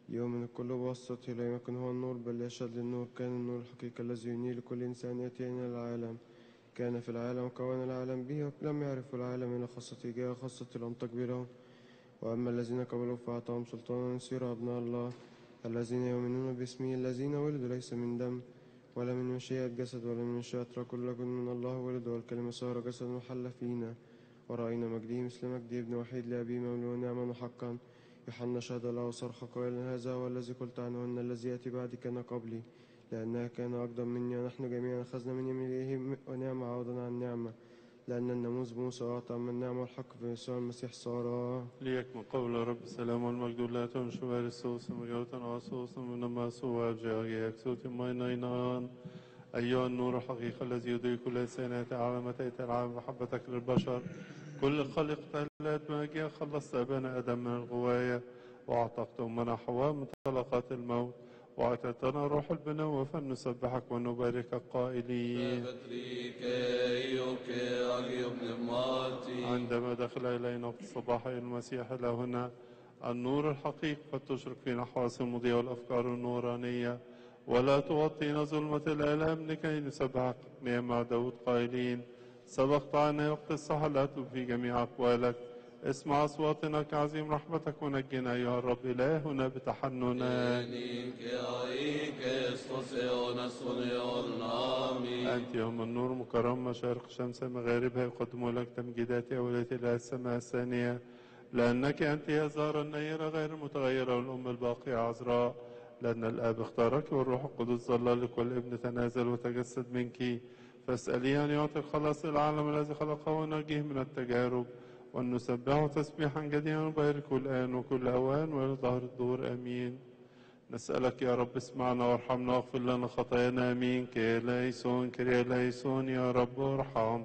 ليؤمن الكل بواسطته لا يكن هو النور بل يشهد للنور كان النور الحقيقي الذي ينير لكل إنسان يأتي إلى العالم. كان في العالم وكون العالم به لم يعرفوا العالم إلى خاصته جاء خاصته لم تقبله وأما الذين قبلوا فأعطاهم سلطانا أن يصيروا أبناء الله. الذين يؤمنون باسمه الذين ولدوا ليس من دم ولا من مشيئة جسد ولا من مشيئة رجل لكن من الله ولد والكلمة صار جسد وحل فينا. ورأينا مجده مثل مجد ابن وحيد لأبيه مملوء نعما وحقا يوحنا شهد له وصرخ قائلا هذا هو الذي قلت عنه أن الذي يأتي بعدي كان قبلي. لأنها كان أقدم مني ونحن جميعا أخذنا من يمينه ونعمة عوضا عن نعمة. لأن الناموس بموسى أعطى من النعمة والحق في يسوع المسيح صار ليكن قول رب السلام والمجد لا تنشو السوس مجوتا واسوس من ما سوى جاغي يكسوت ماينينان أيها النور الحقيقي الذي يضيء كل إنسان على متى العالم محبتك للبشر. كل خلق تهلت ما جاء خلصت أبانا آدم من الغواية وأعتقت من طلقات الموت. وأعطيتنا روح البنوة فلنسبحك ونباركك قائلين. عندما دخل إلينا وقت الصباح المسيح إلى هنا النور الحقيقي قد تشرق فينا حواس المضيئة والأفكار النورانية. ولا تغطينا ظلمة الآلام لكي نسبحك. مع داود قائلين سبقت عنا وقت السحر لا في جميع أقوالك. اسمع أصواتنا كعظيم رحمتك ونجنا أيها الرب إلهنا بتحننك أنت يوم النور مكرم مشارق الشمس مغاربها يقدم لك تمجيدات أولية إلى السماء الثانية. لأنك أنت يا زهرة النيرة غير المتغيرة والأم الباقية عذراء. لأن الآب اختارك والروح القدس ظل لك والابن تنازل وتجسد منك. فاسألي أن يعطي الخلاص العالم الذي خلقه ونجيه من التجارب. وأن نسبحه تسبيحا جديدا ونباركه الآن وكل أوان وإلى دهر الدهور آمين. نسألك يا رب اسمعنا وارحمنا واغفر لنا خطايانا آمين. Κύριε ἐλέησον Κύριε ἐλέησον يا رب ارحم.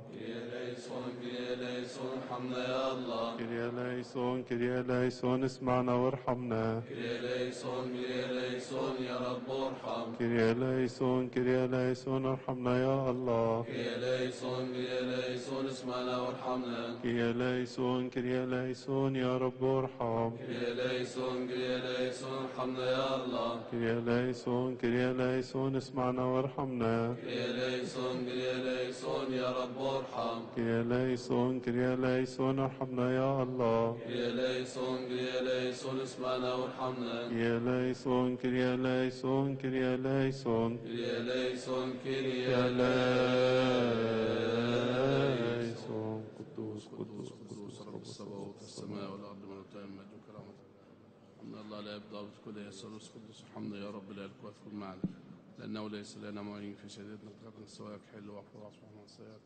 ارحمنا يا الله Κύριε ἐλέησον Κύριε ἐλέησον اسمعنا وارحمنا. Κύριε ἐλέησον Κύριε ἐλέησον يا رب ارحم Κύριε Κύριε ἐλέησον ارحمنا يا الله. ἐλέησον Κύριε ἐλέησον اسمعنا وارحمنا Κύριε ἐλέησον Κύριε ἐλέησον يا رب ارحم. Κύριε ἐλέησον Κύριε ἐλέησον ارحمنا يا الله. Κύριε ἐλέησον Κύριε ἐλέησον اسمعنا وارحمنا. Κύριε ἐλέησον Κύριε ἐλέησον يا رب ارحم. Κύριε ἐλέησον Κύριε ἐλέησον ارحمنا يا الله. Κύριε ἐλέησον Κύριε ἐλέησον اسمعنا وارحمنا. Κύριε ليسون كي ليسون كي ليسون كريا ليسون كريا ليسون قدوس قدوس قدوس رب السماوات والسماء والأرض من المجد وكرامته ان الله لا يبدا بكل يسوس قدوس الحمد يا رب لا الكوات كل معنا لأنه ليس لنا معين في شديدنا قدرنا سواك. حل واحفظ اصبحنا السيئات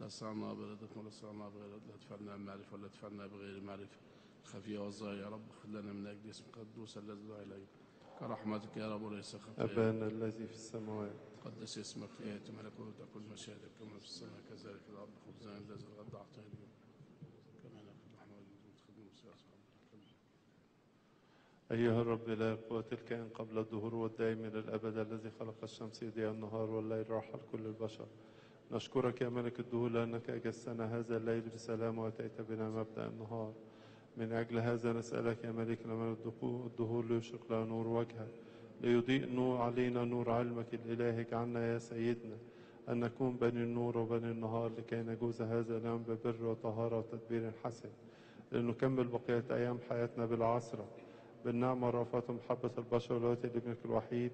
لا سعنا بردتنا ولا سعنا بغير لا تفعلنا بمعرفة ولا تفعلنا بغير معرفة. الخفيه والظاهر يا رب اغفر لنا من أجل اسم قدوس الذي دعا إليك. كرحمتك يا رب وليس خطايا أبانا الذي في السماوات. قدس اسمك ليأتي ملكوتك كل مشاهدك كما في السماء. كذلك في الأرض خبزنا الذي الغد أعطيه اليوم كما نأكل نحن والذين تخدموا في أيها الرب لا قوة الكائن قبل الظهور والدائم إلى الأبد الذي خلق الشمس يضيء النهار والليل راحة لكل البشر. نشكرك يا ملك الدهور لأنك أجزتنا هذا الليل بسلام وأتيت بنا مبدأ النهار. من أجل هذا نسألك يا ملك لمن الدهور ليشرق لنا نور وجهك ليضيء نور علينا نور علمك الإلهي. اجعلنا يا سيدنا أن نكون بني النور وبني النهار لكي نجوز هذا اليوم ببر وطهارة وتدبير حسن. لنكمل بقية أيام حياتنا بالعصرة بالنعمة والرفاة ومحبة البشر والوقت لابنك الوحيد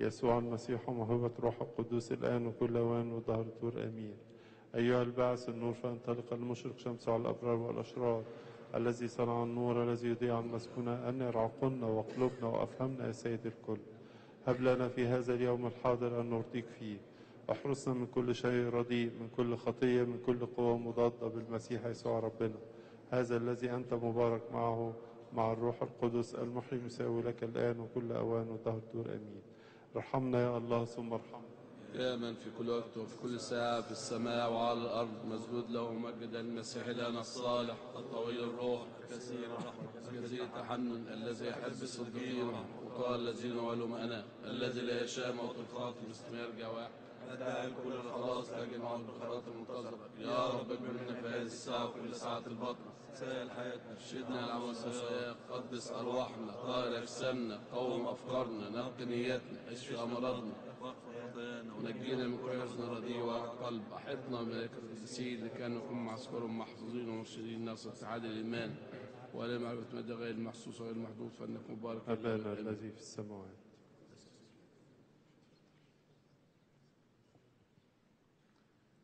يسوع المسيح وموهبة روح القدوس الآن وكل أوان وظهر الدور. آمين. أيها البعث النور فانطلق المشرق شمس على الأبرار والأشرار. الذي صنع النور الذي يضيع المسكونة أنر عقولنا وقلوبنا وأفهمنا يا سيد الكل. هب لنا في هذا اليوم الحاضر أن نرضيك فيه. احرسنا من كل شيء رديء من كل خطية من كل قوة مضادة بالمسيح يسوع ربنا. هذا الذي أنت مبارك معه مع الروح القدس المحيي مساوي لك الآن وكل أوان وظهر الدور. آمين. ارحمنا يا الله ثم ارحمنا. يا من في كل وقت وفي كل ساعة في السماء وعلى الأرض مسجود له مجد المسيح لنا الصالح الطويل الروح كثير الرحمة كثير التحنن الذي يحب الصديقين وقال الذين ولهم أنا الذي لا يشاء موت الخاطئ مثل ما أدعى كل الخلاص تجمع البخارات المنتظرة. يا رب اجملنا في هذه الساعة وكل ساعة البطن. سائل حياتنا ارشدنا على وصاياك قدس أرواحنا طهر أجسامنا قوم أفكارنا نقي نياتنا أشفي أمراضنا. ونجينا من كل حزن رديء وقلب أحطنا ملائكة القديسين اللي كانوا يكونوا معسكرهم محفوظين ومرشدين نفس اتحاد الإيمان. ولا معرفة مدى غير المحسوس وغير المحدود فإنك مبارك. أبانا الذي في السماوات.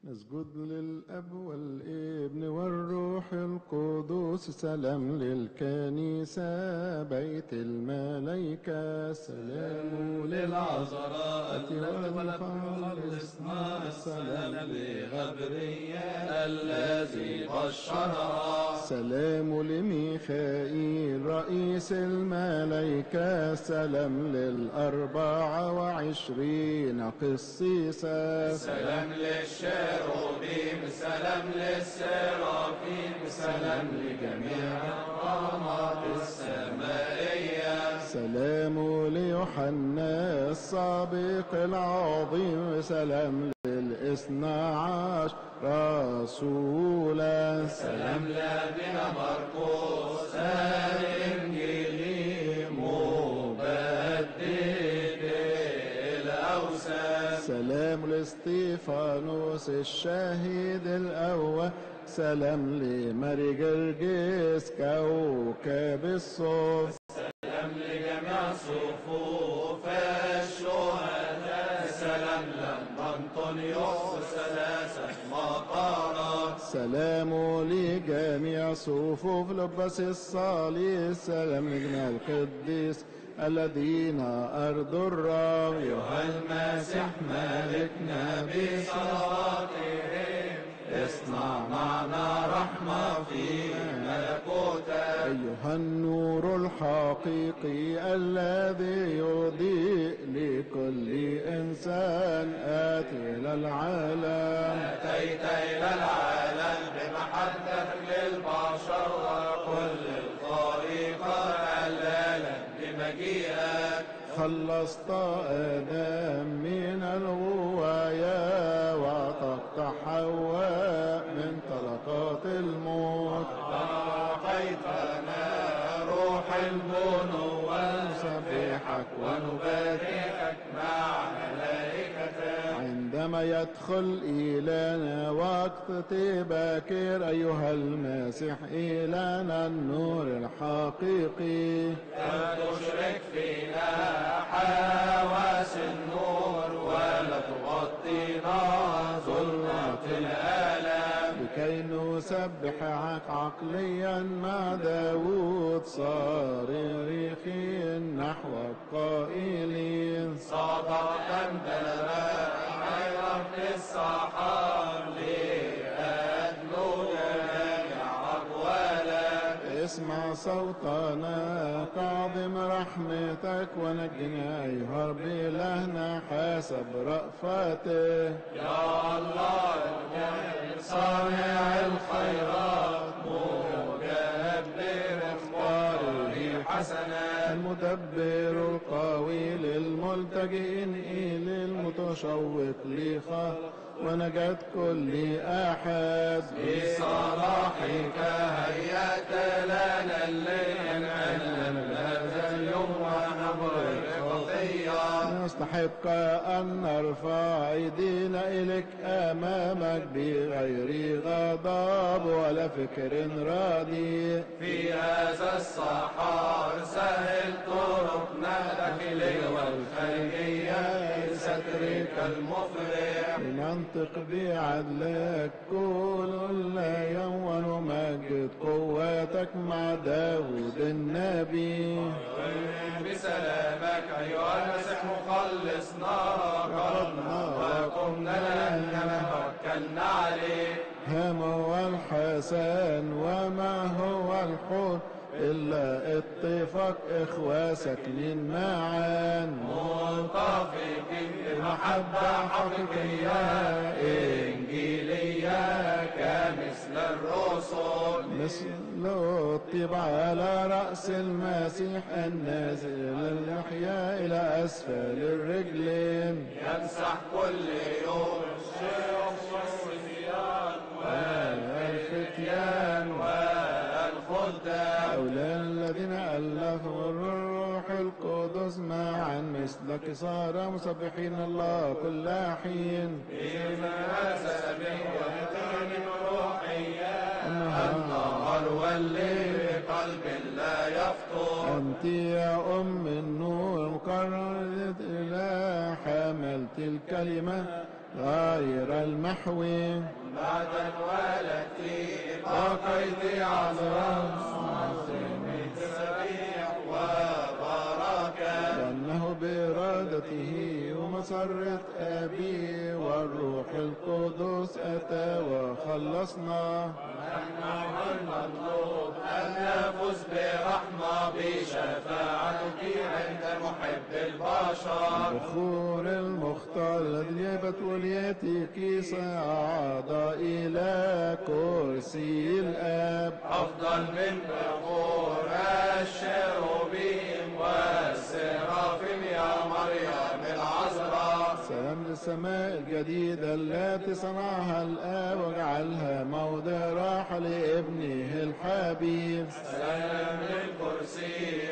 نسجد للأب والابن والروح القدس سلام للكنيسة بيت الملائكة سلام للعذراء والخلصنا السلام لغبريال الذي بشرها سلام لميخائيل رئيس الملائكة سلام للأربعة وعشرين قسيسة سلام للشيروبيم سلام للسرافيم سلام لجميع الرحمات السمائية سلام ليوحنا السابق العظيم سلام للإثنى عشر رسولا. سلام لأبينا مرقوس الإنجيلي سلام لاستيفانوس الشهيد الأول. سلام لماري جرجس كوكب الصوف. سلام لجميع صفوف الشهداء. سلام لأنطونيوس ثلاثة مطارات سلام لجميع صفوف لبس الصليب سلام لجميع القديس الذين أرضوا الرب أيها المسيح مالكنا بصلاتهم اصنع معنا رحمة في ملكوتك. أيها النور الحقيقي الذي يضيء لكل إنسان آتي إلى العالم. أتيت إلى العالم. خلصت آدم من الغوايا وتقطع حواء من طلقات الموت. أعطيتنا روح البنوة نسبحك ونباركك عندما يدخل إلينا وقت باكر أيها المسيح إلينا النور الحقيقي. فتشرك فينا حواس النور ولا تغطينا ظلمة الآلام. لكي نسبحك عقليا مع داود صارخين نحو القائلين. صدقت خيرا أقوالك اسمع صوتنا كعظم رحمتك ونجنا أيها رب إلهنا حسب رأفته يا الله المجد صانع الخيرات مجبر حسنا. المدبر القوي للملتجئين إلى المتشوق لخير ونجاة كل أحد بصلاحك هيأت لنا الليل علم نستحق أن نرفع أيدينا إليك أمامك بغير غضب ولا فكر راضي. في هذا الصحار سهل طرقنا الداخلية والخارجية سترك المفرح. لننطق بعدلك كل يوم ونمجد قوتك مع داود النبي. بسلامك أيها المسيح مخلصنا ركضنا وقمنا لأننا توكلنا عليك هم هو الحسن وما هو الحور إلا اتفاق إخوة ساكنين معا متفقين بمحبة حقيقية إنجيلية كمثل الرسل. مثل الطيب على رأس المسيح النازل اللحية إلى أسفل الرجلين. يمسح كل يوم الشيخ والصبيان والفتيان والخدام أولى الذين ألفهم الروح القدس معا مثل كسارى مسبحين الله كل حين. بمناسبة ومتان روحية أنها النهار والليل بقلب لا يفطر. أنت يا أم النور مقررة إلى حملت الكلمة غير المحوي بعد ولدتي بقيت عذرا عظيم تسبيح وبركة. لأنه بإرادته ومسرة أبي والروح القدس أتى وخلصنا. المطلوب أن نفوز برحمة بشفاعتك عند محب البشر بخور المختار الذي يبت وليتك صعد إلى كرسي الآب. أفضل من بخور الشروبيم والسرافيم يا مريم. سلام للسماء الجديدة التي صنعها الآب وجعلها موضع راحة لابنه الحبيب. سلام للكرسي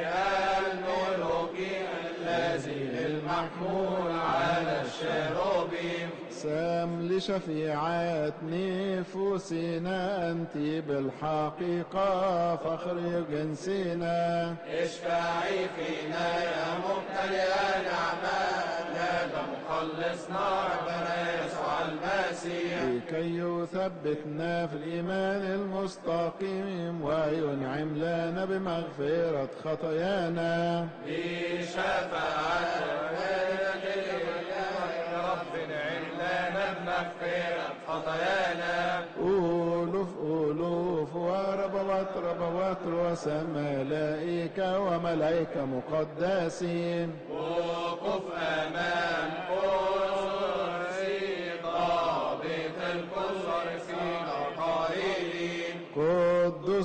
الملوكي الذي المحمول على الشروبيم سام لشفيعات نفوسنا أنت بالحقيقة فخر جنسنا. اشفعي فينا يا ممتلئ نعمة يا مخلصنا ربنا يسوع المسيح. لكي يثبتنا في الإيمان المستقيم وينعم لنا بمغفرة خطايانا. بشفاعة خطايانا ألوف ألوف وربوات ربوات رؤساء ملائكة وملائكة مقدسين.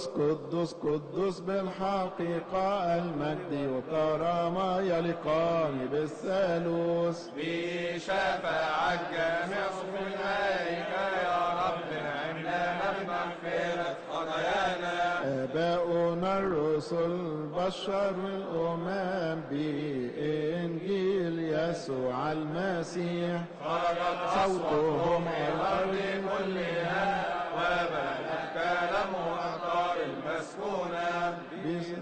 قدس قدس قدس بالحقيقة المجد والكرامة يليقان بالثالوث. بشفاعة جميع صف الملائكة يا رب لنا بمغفرة خطايانا. آباؤنا الرسل بشر الأمم بإنجيل يسوع المسيح. خرجت صوتهم من الأرض كلها وبلغ كلامه المسكونة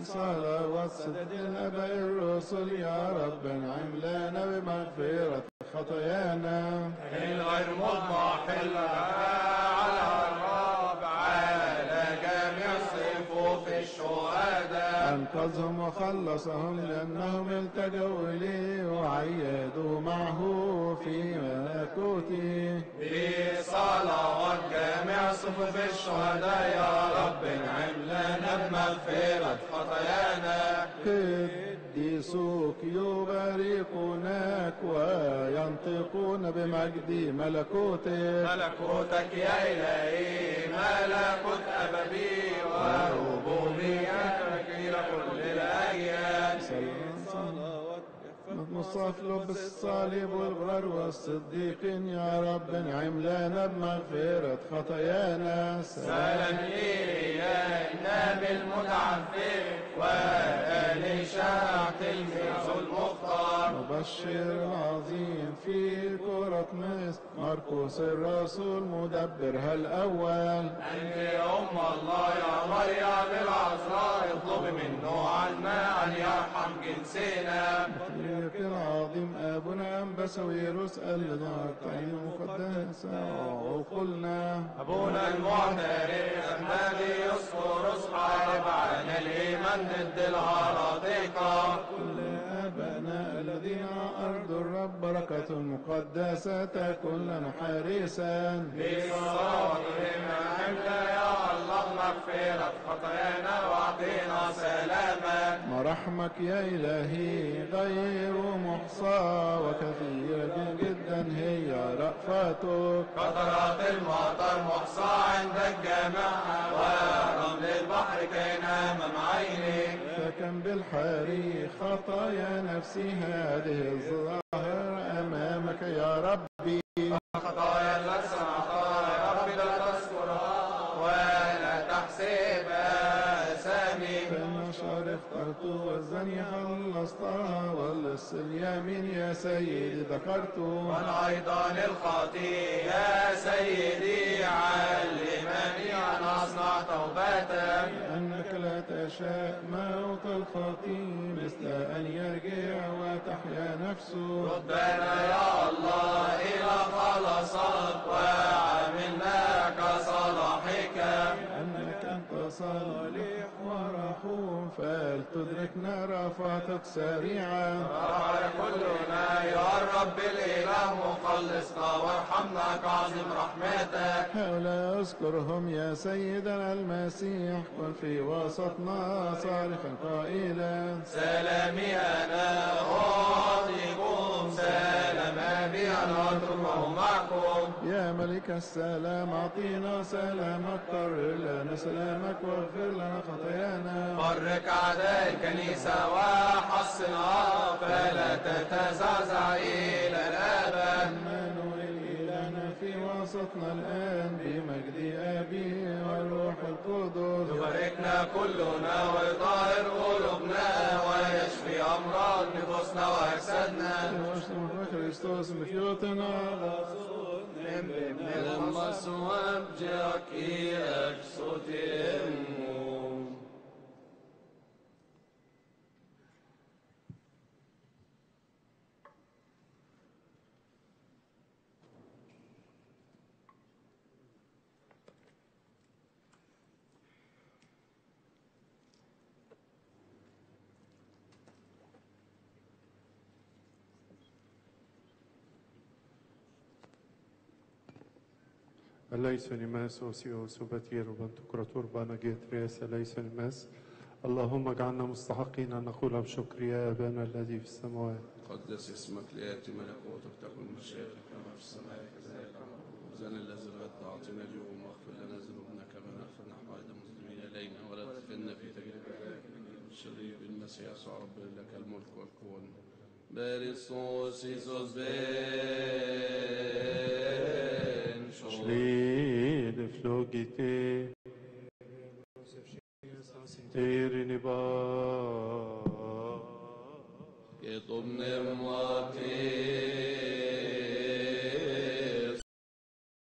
بصلوات سدد الآباء الرسل. يا رب انعم لنا بمغفرة خطايانا. الغير مضمحل أنقذهم وخلصهم لأنهم التجوا إليه وعيدوا معه في ملكوته بصلوات جميع صفوف الشهداء يا رب انعم لنا بمغفرة خطايانا. قديسوك يباركونك وينطقون بمجد ملكوتك. ملكوتك يا إلهي ملكوت أبدي وربوبيتك صلوات مصاف لب الصليب والغرر والصديقين يا رب انعم لنا بمغفرة خطايانا. سلام يا النبي المتعفف وآل شاع تلميذ المختار مبشر العظيم في كرة مصر. مرقس الرسول مدبرها الأول أنت يا أم الله يا مريم العذراء اطلب منه عنا أن يرحم جنسنا الطريق العظيم أبونا أنبسويروس لنا التعليم المقدسة وقلنا أبونا المعترف الذي يذكر حارب عن الإيمان ضد الهراطقة على أرض الرب بركة المقدسة تكن لنا حارسا بصلاتهم عند يا الله مغفرة خطايانا وأعطينا سلامك مراحمك يا إلهي غير محصى وكثيرة جدا هي رأفتك. قطرات المطر محصى عندك جماعة ورمل البحر كان أمام عينك فكم بالحري خطايا نفسي هذه الظاهر أمامك يا ربي. خطايا التي صنعتها يا رب لا تذكرها ولا تحسبها سامي. فالنشر اخترت والزني خلصتها واللص اليمين يا سيدي ذكرت. والأيضا الخطية يا سيدي أن توبتك أنك لا تشاء موت الخطي مثل أن يرجع وتحيا نفسه. ربنا يا الله إلى خلصك وعملنا كصلاحك أنك أنت صالح ورحوم فلتدركنا رفعتك سريعا؟ رفع كلنا يا رب الإله مخلصنا وارحمنا كعظيم رحمتك. هؤلاء أذكرهم يا سيدنا المسيح كن في وسطنا صارخا قائلا. سلامي أنا أعطيكم سلام أبي أنا أتركه يا ملك السلام أعطينا سلامك قرر لنا سلامك واغفر لنا خطايانا. فرق أعداء الكنيسة وحصنها فلا تتزعزع إلى الأبد. عمانوئيل إلهنا في وسطنا الآن بمجد أبي والروح القدس. يباركنا كلنا ويطهر قلوبنا ويشفي أمراض نفوسنا وأجسادنا. في كريستوس مفيوتنا على لما سواب جاك إياك Eleison imes osios وبتير وبنتكرة أربانا جيتريس eleison imes اللهم اجعلنا مستحقين أن نقول بشكر يا أبانا الذي في السماوات. قدس اسمك ليأتي ملكوتك تكن مشيئتك كما في السماء كذلك. خبزنا الذي غدا أعطنا اليوم واغفر لنا ذنوبنا كما نغفر نحن أيضا المسلمين إلينا ولا تدخلنا في تجربة الشرير. بالمسيح يسوع رب لك الملك والقوة باريسوس إيسوس بن Shlid flogite Erini ba يطمن مواتي